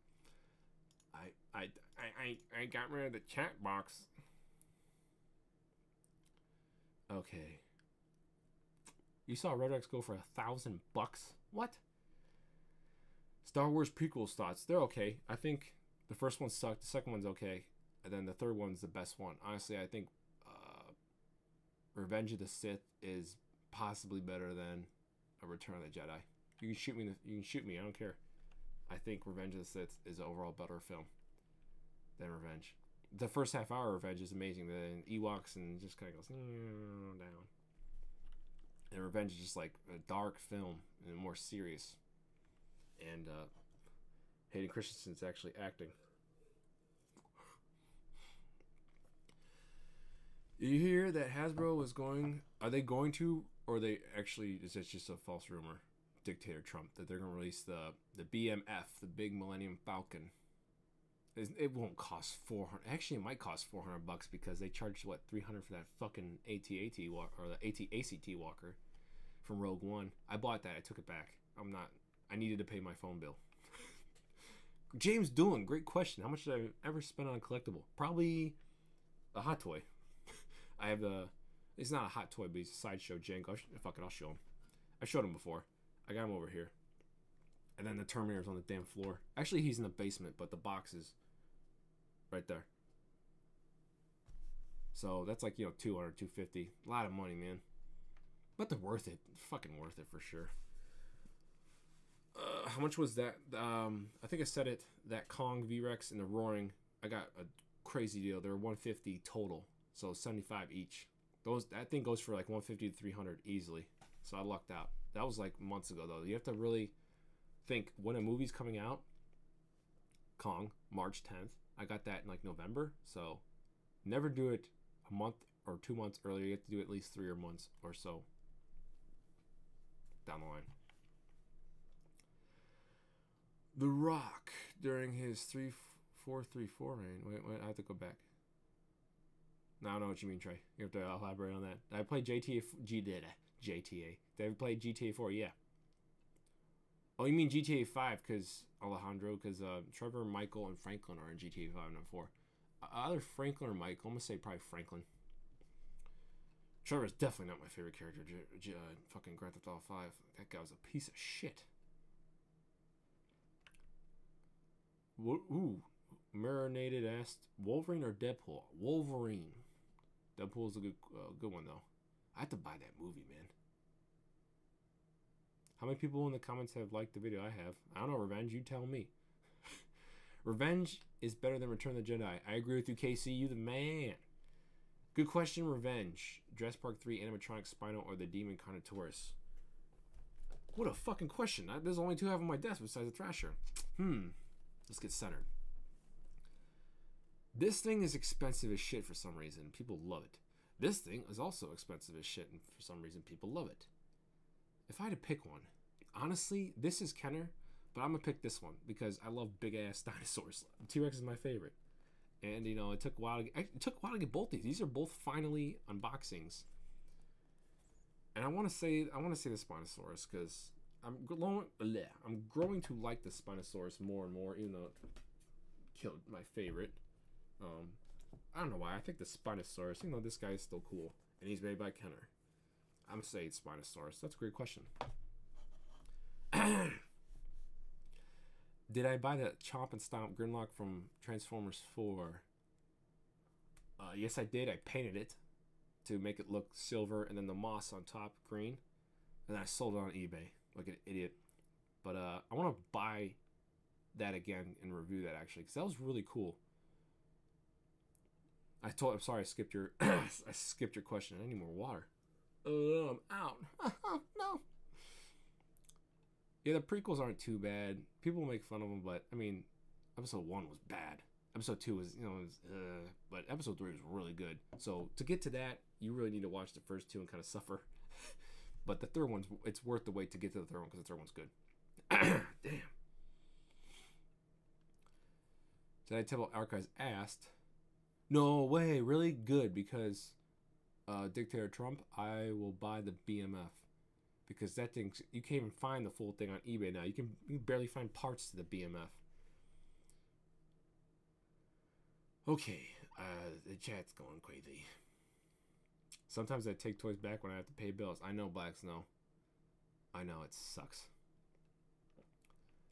I I I I, got rid of the chat box. Okay. You saw Red go for a thousand bucks? What? Star Wars prequels thoughts. They're okay. I think the first one sucked. The second one's okay. And then the third one's the best one. Honestly, I think uh, Revenge of the Sith is possibly better than a Return of the Jedi. You can shoot me. You can shoot me. I don't care. I think Revenge of the Sith is an overall better film than Revenge. The first half hour of Revenge is amazing. Then Ewoks and just kind of goes mm, down. And Revenge is just like a dark film and more serious. And uh, Hayden Christensen's actually acting. You hear that Hasbro was going? Are they going to, or they actually? Is that just a false rumor? Dictator Trump that they're going to release the the BMF, the Big Millennium Falcon. It won't cost four hundred. Actually, it might cost four hundred bucks because they charged what three hundred for that fucking AT-AT walk or the AT-ACT walker from Rogue One. I bought that. I took it back. I'm not. I needed to pay my phone bill. *laughs* James Doolin, great question. How much did I ever spend on a collectible? Probably a hot toy. *laughs* I have the. It's not a hot toy, but he's a sideshow Jango. Fuck it, I'll show him. I showed him before. I got him over here. And then the Terminator's on the damn floor. Actually, he's in the basement, but the box is right there. So that's like, you know, 200, 250. A lot of money, man. But they're worth it. Fucking worth it for sure. Uh, how much was that? Um, I think I said it. That Kong V-Rex and the Roaring. I got a crazy deal. They're 150 total. So 75 each. Those That thing goes for like 150 to 300 easily. So I lucked out. That was like months ago, though. You have to really think when a movie's coming out. Kong, March 10th. I got that in like November. So never do it a month or two months earlier. You have to do at least three or months or so down the line. The Rock during his three four three four reign. Wait, wait, I have to go back. No, I don't know what you mean, Trey. You have to elaborate on that. I played GTA G did GTA. Did I play GTA 4? Yeah. Oh, you mean GTA 5 because Alejandro, because uh, Trevor, Michael, and Franklin are in GTA 5 and 4. Uh, either Franklin or Michael. I'm going to say probably Franklin. Trevor is definitely not my favorite character. J- J- uh, fucking Grand Theft Auto Five. That guy was a piece of shit. Ooh, marinated asked Wolverine or Deadpool. Wolverine. Deadpool's a good uh, good one though. I have to buy that movie, man. How many people in the comments have liked the video I have? I don't know, Revenge, you tell me. *laughs* Revenge is better than Return of the Jedi. I agree with you, KC. You the man. Good question, Revenge. Jurassic Park 3 animatronic Spino, or the Demon Carnotaurus? What a fucking question. I, there's only two I have on my desk besides the Thrasher. Hmm. Let's get centered. This thing is expensive as shit for some reason. People love it. This thing is also expensive as shit, and for some reason, people love it. If I had to pick one, honestly, this is Kenner, but I'm gonna pick this one because I love big ass *laughs* dinosaurs. T Rex is my favorite, and you know it took a while. To get, it took a while to get both these. These are both finally unboxings, and I want to say I want to say the Spinosaurus because I'm growing I'm growing to like the Spinosaurus more and more, even though it killed my favorite. Um, I don't know why. I think the Spinosaurus, you know, this guy is still cool, and he's made by Kenner. I'm gonna say it's Spinosaurus. That's a great question. Did I buy the Chomp and Stomp Grimlock from Transformers 4? Uh, yes, I did. I painted it to make it look silver, and then the moss on top green, and I sold it on eBay like an idiot. But uh, I want to buy that again and review that actually, because that was really cool. I told. I'm sorry. I skipped your. *clears throat* I skipped your question. I need more water. Oh, I'm out. *laughs* no. Yeah, the prequels aren't too bad. People make fun of them, but I mean, episode one was bad. Episode two was, you know, was, uh, but episode three was really good. So to get to that, you really need to watch the first two and kind of suffer. *laughs* but the third one's, it's worth the wait to get to the third one because the third one's good. *clears throat* Damn. Did I tell Archives asked? No way, really good because uh, dictator Trump, I will buy the BMF because that thing you can't even find the full thing on eBay now. You can, you can barely find parts to the BMF. Okay, uh, the chat's going crazy. Sometimes I take toys back when I have to pay bills. I know Black Snow. I know it sucks.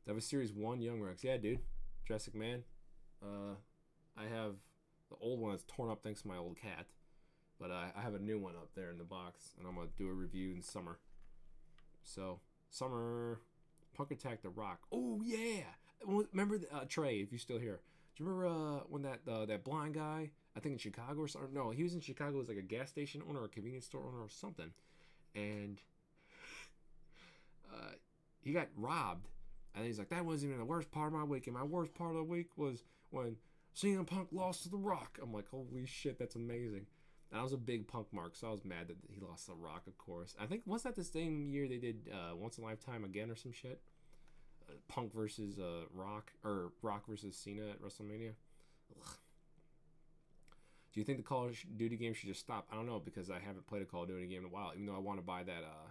That was series one, Young Rex. Yeah, dude, Jurassic Man. Uh, I have the old one is torn up thanks to my old cat. But I, I have a new one up there in the box, and I'm gonna do a review in summer. So summer, Punk Attack the Rock. Oh yeah, remember the, uh, Trey? If you're still here, do you remember uh, when that uh, that blind guy? I think in Chicago or something. No, he was in Chicago as like a gas station owner or a convenience store owner or something, and uh, he got robbed. And he's like, that wasn't even the worst part of my week. And my worst part of the week was when CM Punk lost to The Rock. I'm like, holy shit, that's amazing. And I was a big Punk mark, so I was mad that he lost to The Rock, of course. I think, was that the same year they did uh, Once in a Lifetime again or some shit? Uh, Punk versus uh, Rock, or Rock versus Cena at WrestleMania? Ugh. Do you think the Call of Duty game should just stop? I don't know, because I haven't played a Call of Duty game in a while, even though I want to buy that uh,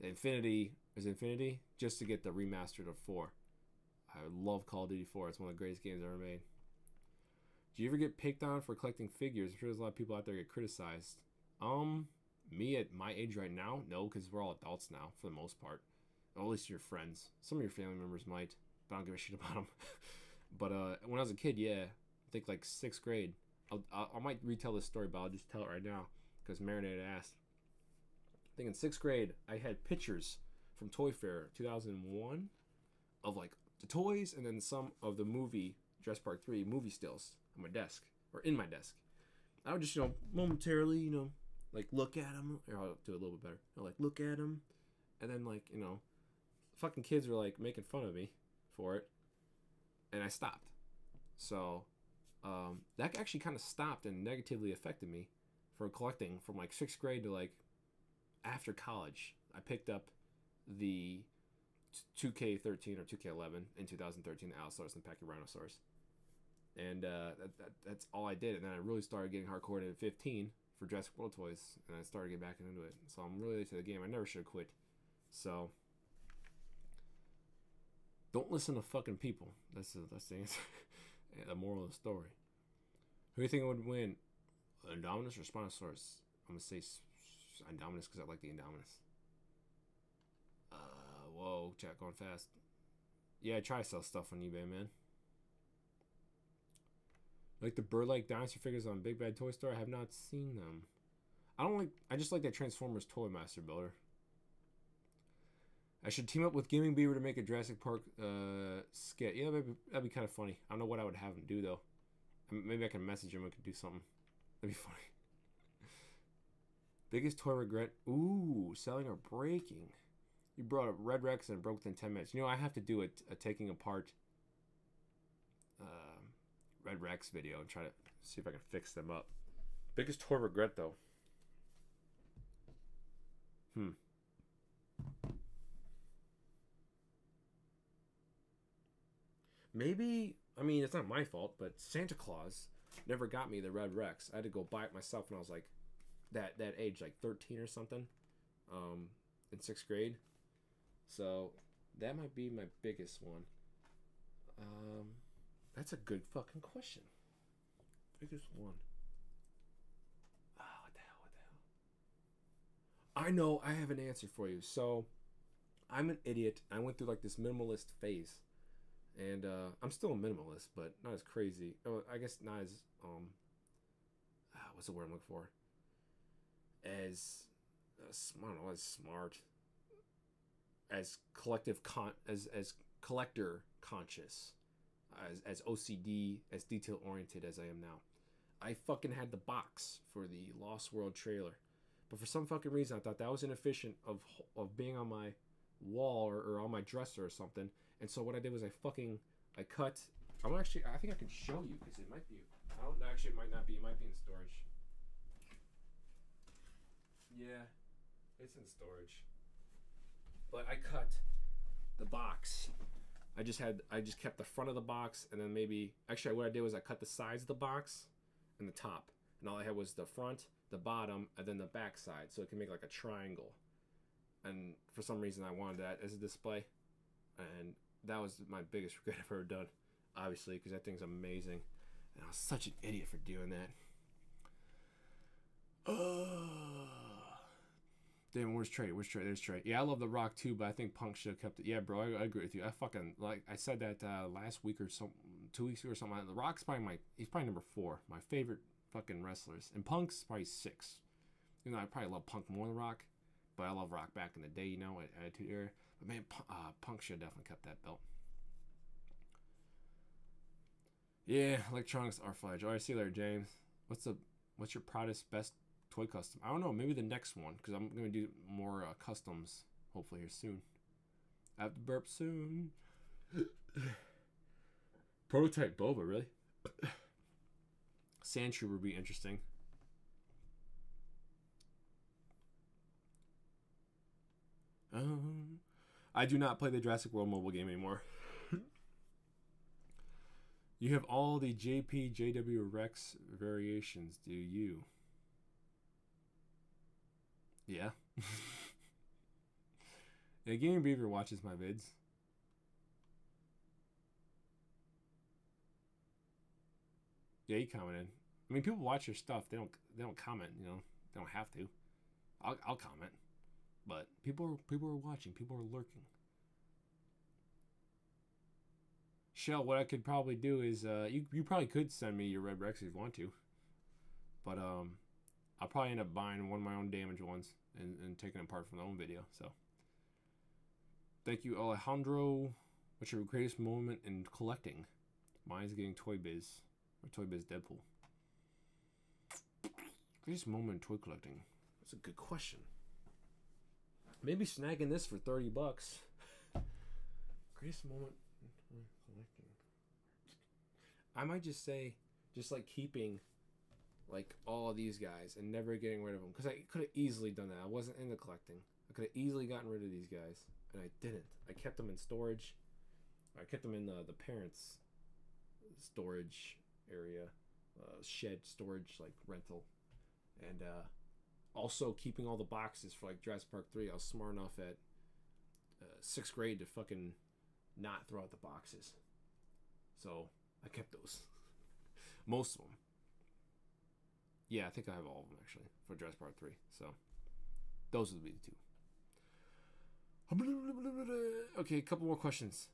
Infinity, is Infinity? Just to get the remastered of 4. I love Call of Duty 4. It's one of the greatest games ever made. Do you ever get picked on for collecting figures? I'm sure there's a lot of people out there get criticized. Um, me at my age right now, no, because we're all adults now for the most part. At least your friends. Some of your family members might, but I don't give a *laughs* shit about them. but uh, when I was a kid, yeah, I think like sixth grade. I'll, I'll, I might retell this story, but I'll just tell it right now because Marinated asked. I think in sixth grade, I had pictures from Toy Fair 2001 of like the toys and then some of the movie Jurassic Park 3 movie stills on my desk or in my desk. I would just, you know, momentarily, you know, like look at them, or I'll do a little bit better. I'll like look at them, and then like you know, fucking kids were like making fun of me for it, and I stopped. So um, that actually kind of stopped and negatively affected me for collecting from like sixth grade to like after college. I picked up the 2K13 or 2K11 in 2013, the Allosaurus and Pachyrhinosaurus and uh, that, that, that's all I did. And then I really started getting hardcore at 15 for Jurassic World toys, and I started getting back into it. So I'm really late to the game. I never should have quit. So don't listen to fucking people. That's the, that's the answer. *laughs* the moral of the story. Who do you think would win, Indominus or Spinosaurus? I'm gonna say Indominus because I like the Indominus. Uh, whoa, chat going fast. Yeah, I try to sell stuff on eBay, man. Like the bird-like dinosaur figures on Big Bad Toy Store. I have not seen them. I don't like. I just like that Transformers Toy Master Builder. I should team up with Gaming Beaver to make a Jurassic Park uh, skit. Yeah, that'd be, that'd be kind of funny. I don't know what I would have him do though. Maybe I can message him. and could do something. That'd be *laughs* funny. Biggest toy regret? Ooh, selling or breaking. You brought up Red Rex and broke within 10 minutes. You know, I have to do a, a taking apart uh, Red Rex video and try to see if I can fix them up. Biggest toy regret, though. Hmm. Maybe, I mean, it's not my fault, but Santa Claus never got me the Red Rex. I had to go buy it myself when I was like that that age, like 13 or something, um, in sixth grade. So that might be my biggest one. Um, that's a good fucking question. Biggest one. Oh, what the hell? What the hell? I know. I have an answer for you. So, I'm an idiot. I went through like this minimalist phase, and uh, I'm still a minimalist, but not as crazy. Oh, I guess not as um. Ah, what's the word I'm looking for? As uh, I don't know, as smart, as collective con, as as collector conscious, as as OCD, as detail oriented as I am now. I fucking had the box for the Lost World trailer, but for some fucking reason I thought that was inefficient of of being on my wall or, or on my dresser or something. And so what I did was I fucking I cut. I'm actually I think I can show you because it might be. I don't actually it might not be. It might be in storage. Yeah, it's in storage. But I cut the box. I just had I just kept the front of the box and then maybe actually what I did was I cut the sides of the box and the top. And all I had was the front, the bottom, and then the back side so it can make like a triangle. And for some reason I wanted that as a display. And that was my biggest *laughs* regret I've ever done, obviously, because that thing's amazing. And I was such an idiot for doing that. *sighs* Oh. Damn, where's Trey? Where's Trey? There's Trey. Yeah, I love The Rock too, but I think Punk should have kept it. Yeah, bro, I, I, agree with you. I fucking like I said that uh, last week or some two weeks ago or something. The Rock's probably my he's probably number four, my favorite fucking wrestlers, and Punk's probably six. You know, I probably love Punk more than Rock, but I love Rock back in the day. You know, at Attitude Era. But man, uh, Punk should have definitely kept that belt. Yeah, electronics are fudge. All right, see you later, James. What's the what's your proudest best toy custom. I don't know, maybe the next one because I'm gonna do more uh, customs hopefully here soon. I have to burp soon. *coughs* Prototype Boba, really? *coughs* Sand Trooper would be interesting. Um, I do not play the Jurassic World mobile game anymore. *coughs* you have all the JP JW Rex variations, do you? Yeah. *laughs* yeah, Gaming Beaver watches my vids. Yeah, he commented. I mean, people watch your stuff. They don't. They don't comment. You know, they don't have to. I'll, I'll comment, but people are people are watching. People are lurking. Shell, what I could probably do is, uh, you you probably could send me your Red Rex if you want to, but um, I'll probably end up buying one of my own damaged ones and, and taking it apart from the own video. So, thank you, Alejandro. What's your greatest moment in collecting? Mine's getting Toy Biz or Toy Biz Deadpool. Greatest moment in toy collecting? That's a good question. Maybe snagging this for 30 bucks. *laughs* greatest moment in toy collecting. I might just say, just like keeping like all of these guys and never getting rid of them because I could have easily done that. I wasn't into collecting. I could have easily gotten rid of these guys, and I didn't. I kept them in storage. I kept them in the, the parents' storage area, uh, shed storage like rental, and uh, also keeping all the boxes for like Jurassic Park three. I was smart enough at uh, sixth grade to fucking not throw out the boxes, so I kept those, *laughs* most of them. Yeah, I think I have all of them actually for Jurassic Park 3. So, Those would be the two. Okay, a couple more questions.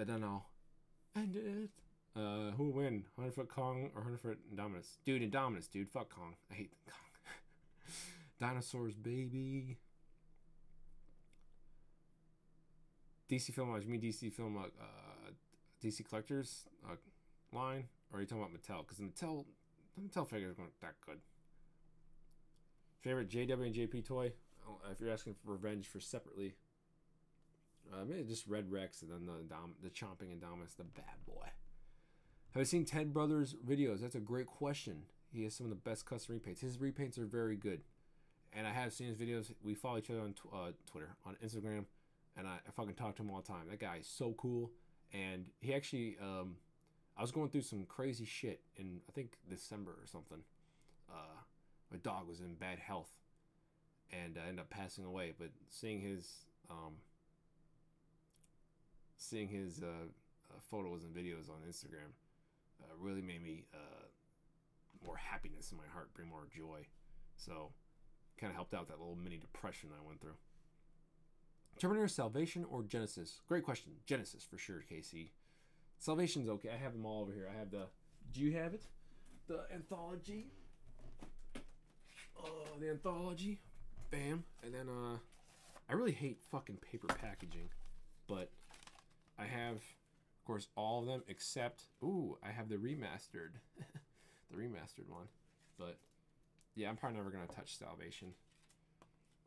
I don't know. End it. Uh, who will win? 100 foot Kong or 100 foot Indominus? Dude, Indominus, dude. Fuck Kong. I hate Kong. *laughs* Dinosaurs, baby. DC Film, you mean DC Film, uh, DC Collectors uh, line? Or are you talking about Mattel? Because Mattel, Mattel figures aren't that good. Favorite JW and JP toy? Oh, if you're asking for revenge for separately, uh, maybe just Red Rex and then the Dom, the Chomping and Indominus, the bad boy. Have you seen Ted Brothers videos? That's a great question. He has some of the best custom repaints. His repaints are very good, and I have seen his videos. We follow each other on tw- uh, Twitter, on Instagram, and I, I, fucking talk to him all the time. That guy is so cool, and he actually, um, I was going through some crazy shit in I think December or something. Uh, my dog was in bad health, and I ended up passing away. But seeing his um, seeing his uh, uh, photos and videos on Instagram uh, really made me uh, more happiness in my heart, bring more joy. So, kind of helped out that little mini depression I went through. Terminator Salvation or Genisys? Great question. Genisys for sure, Casey. Salvation's okay. I have them all over here. I have the. Do you have it? The anthology. Oh, the anthology. Bam. And then, uh, I really hate fucking paper packaging, but I have, of course, all of them except. Ooh, I have the remastered. *laughs* the remastered one. But yeah, I'm probably never gonna touch Salvation.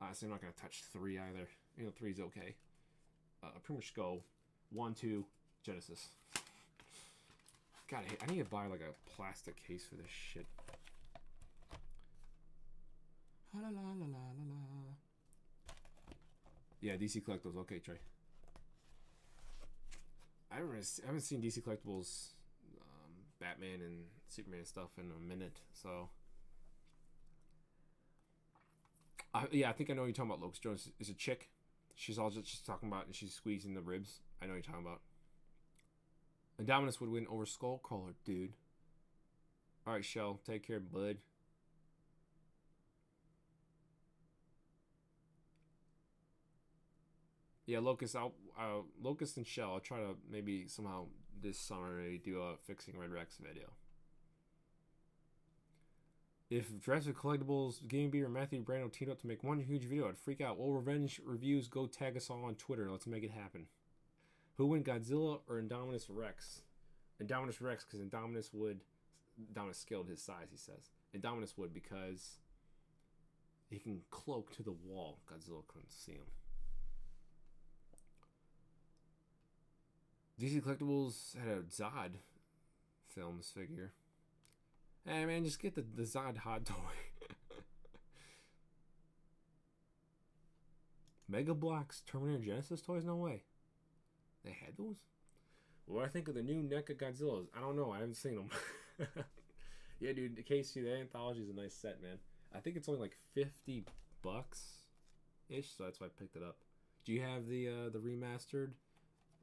Honestly, I'm not gonna touch three either. You know, three's okay. Uh, pretty much go one, two, Genisys. God, I, I need to buy like a plastic case for this shit. La la la. Yeah, DC Collectibles. Okay, Trey. I haven't, I haven't seen DC Collectibles Batman and Superman stuff in a minute. So, uh, yeah, I think I know what you're talking about. Locust Jones is a chick. She's all just, just talking about, and she's squeezing the ribs. I know you're talking about. Indominus would win over Skullcrawler, dude. All right, Shell, take care, bud. Yeah, Locust. I'll uh, Locust and Shell. I'll try to maybe somehow this summer do a fixing Red Rex video. If Jurassic Collectibles, Game Beer, and Matthew Brando teamed up to make one huge video, I'd freak out. Well, Revenge Reviews, go tag us all on Twitter. Let's make it happen. Who win, Godzilla or Indominus Rex? Indominus Rex, because Indominus would. Indominus scaled his size, he says. Indominus would because he can cloak to the wall. Godzilla couldn't see him. DC Collectibles had a Zod films figure. Hey man, just get the, the Zod hot toy. *laughs* Mega Bloks Terminator Genisys toys? No way. They had those? Well, I think of the new NECA Godzillas? I don't know. I haven't seen them. *laughs* yeah, dude. Casey, the anthology is a nice set, man. I think it's only like 50 bucks ish, so that's why I picked it up. Do you have the uh, the remastered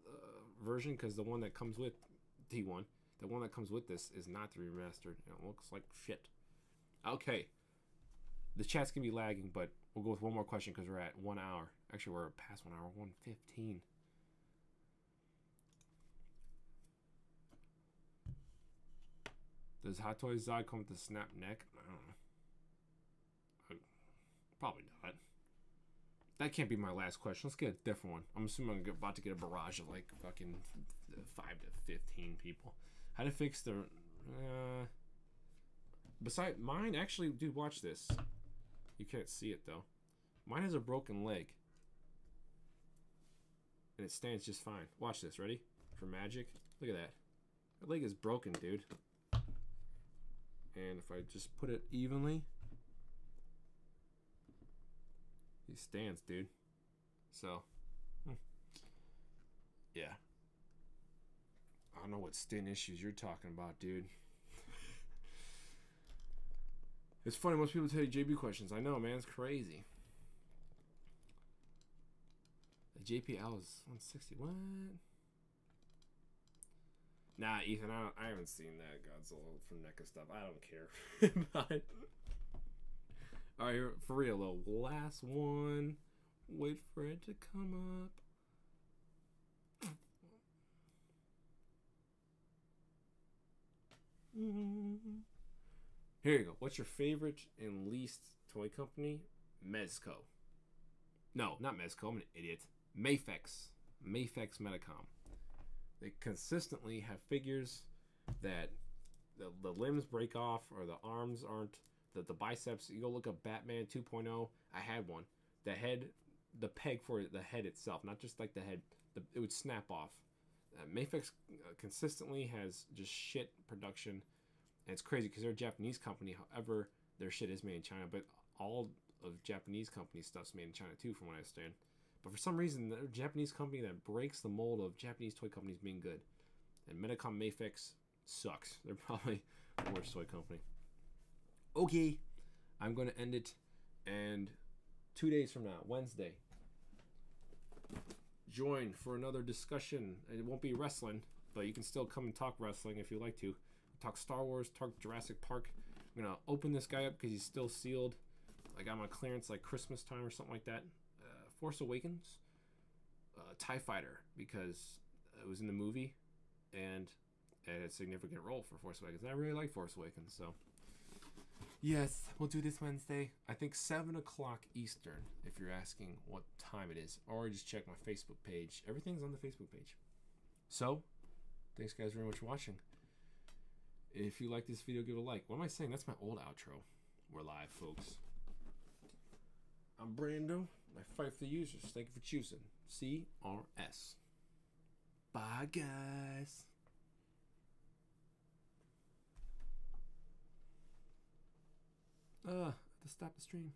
uh, version? Because the one that comes with D1, the one that comes with this is not the remastered. It looks like shit. Okay. The chat's going to be lagging, but we'll go with one more question because we're at one hour. Actually, we're past one hour, 115. Does Hot Toys Zod come with snap neck? I don't know. Probably not. That can't be my last question. Let's get a different one. I'm assuming I'm about to get a barrage of like fucking five to fifteen people. How to fix the? Uh, beside mine, actually, dude, watch this. You can't see it though. Mine has a broken leg, and it stands just fine. Watch this. Ready for magic? Look at that. That leg is broken, dude. And if I just put it evenly, He stands, dude. So, hmm. yeah. I don't know what stin issues you're talking about, dude. *laughs* it's funny, most people tell you JB questions. I know, man, it's crazy. The JPL is 160. What? Nah, Ethan, I, I haven't seen that Godzilla from NECA stuff. I don't care. *laughs* but All right, for real though. Last one. Wait for it to come up. Here you go. What's your favorite and least toy company? Mezco. No, not Mezco. I'm an idiot. Mafex. Mafex Medicom. They consistently have figures that the, the limbs break off or the arms aren't the, the biceps you go look up batman 2.0 i had one. The head the peg for the head itself not just like the head the, it would snap off. Uh, uh, consistently has just shit production. And it's crazy because they're a japanese company however their shit is made in china but all of japanese company stuff's made in china too from what i understand but for some reason they're a japanese company that breaks the mold of japanese toy companies being good and medicom Mafex sucks. *laughs* They're probably the worst toy company. Okay, I'm going to end it. And two days from now, Wednesday, join for another discussion. It won't be wrestling, but you can still come and talk wrestling if you like to. Talk Star Wars, talk Jurassic Park. I'm going to open this guy up because he's still sealed. I got on clearance like Christmas time or something like that. Force Awakens, uh, TIE Fighter, because it was in the movie. And had a significant role for Force Awakens. And I really like Force Awakens, so yes, we'll do this Wednesday. I think seven o'clock Eastern, if you're asking what time it is, or just check my Facebook page. Everything's on the Facebook page. So, thanks guys very much for watching. If you like this video, give it a like. What am I saying? That's my old outro. We're live, folks. I'm Brando. I fight for the users. Thank you for choosing CRS. Bye, guys. Uh, to stop the stream.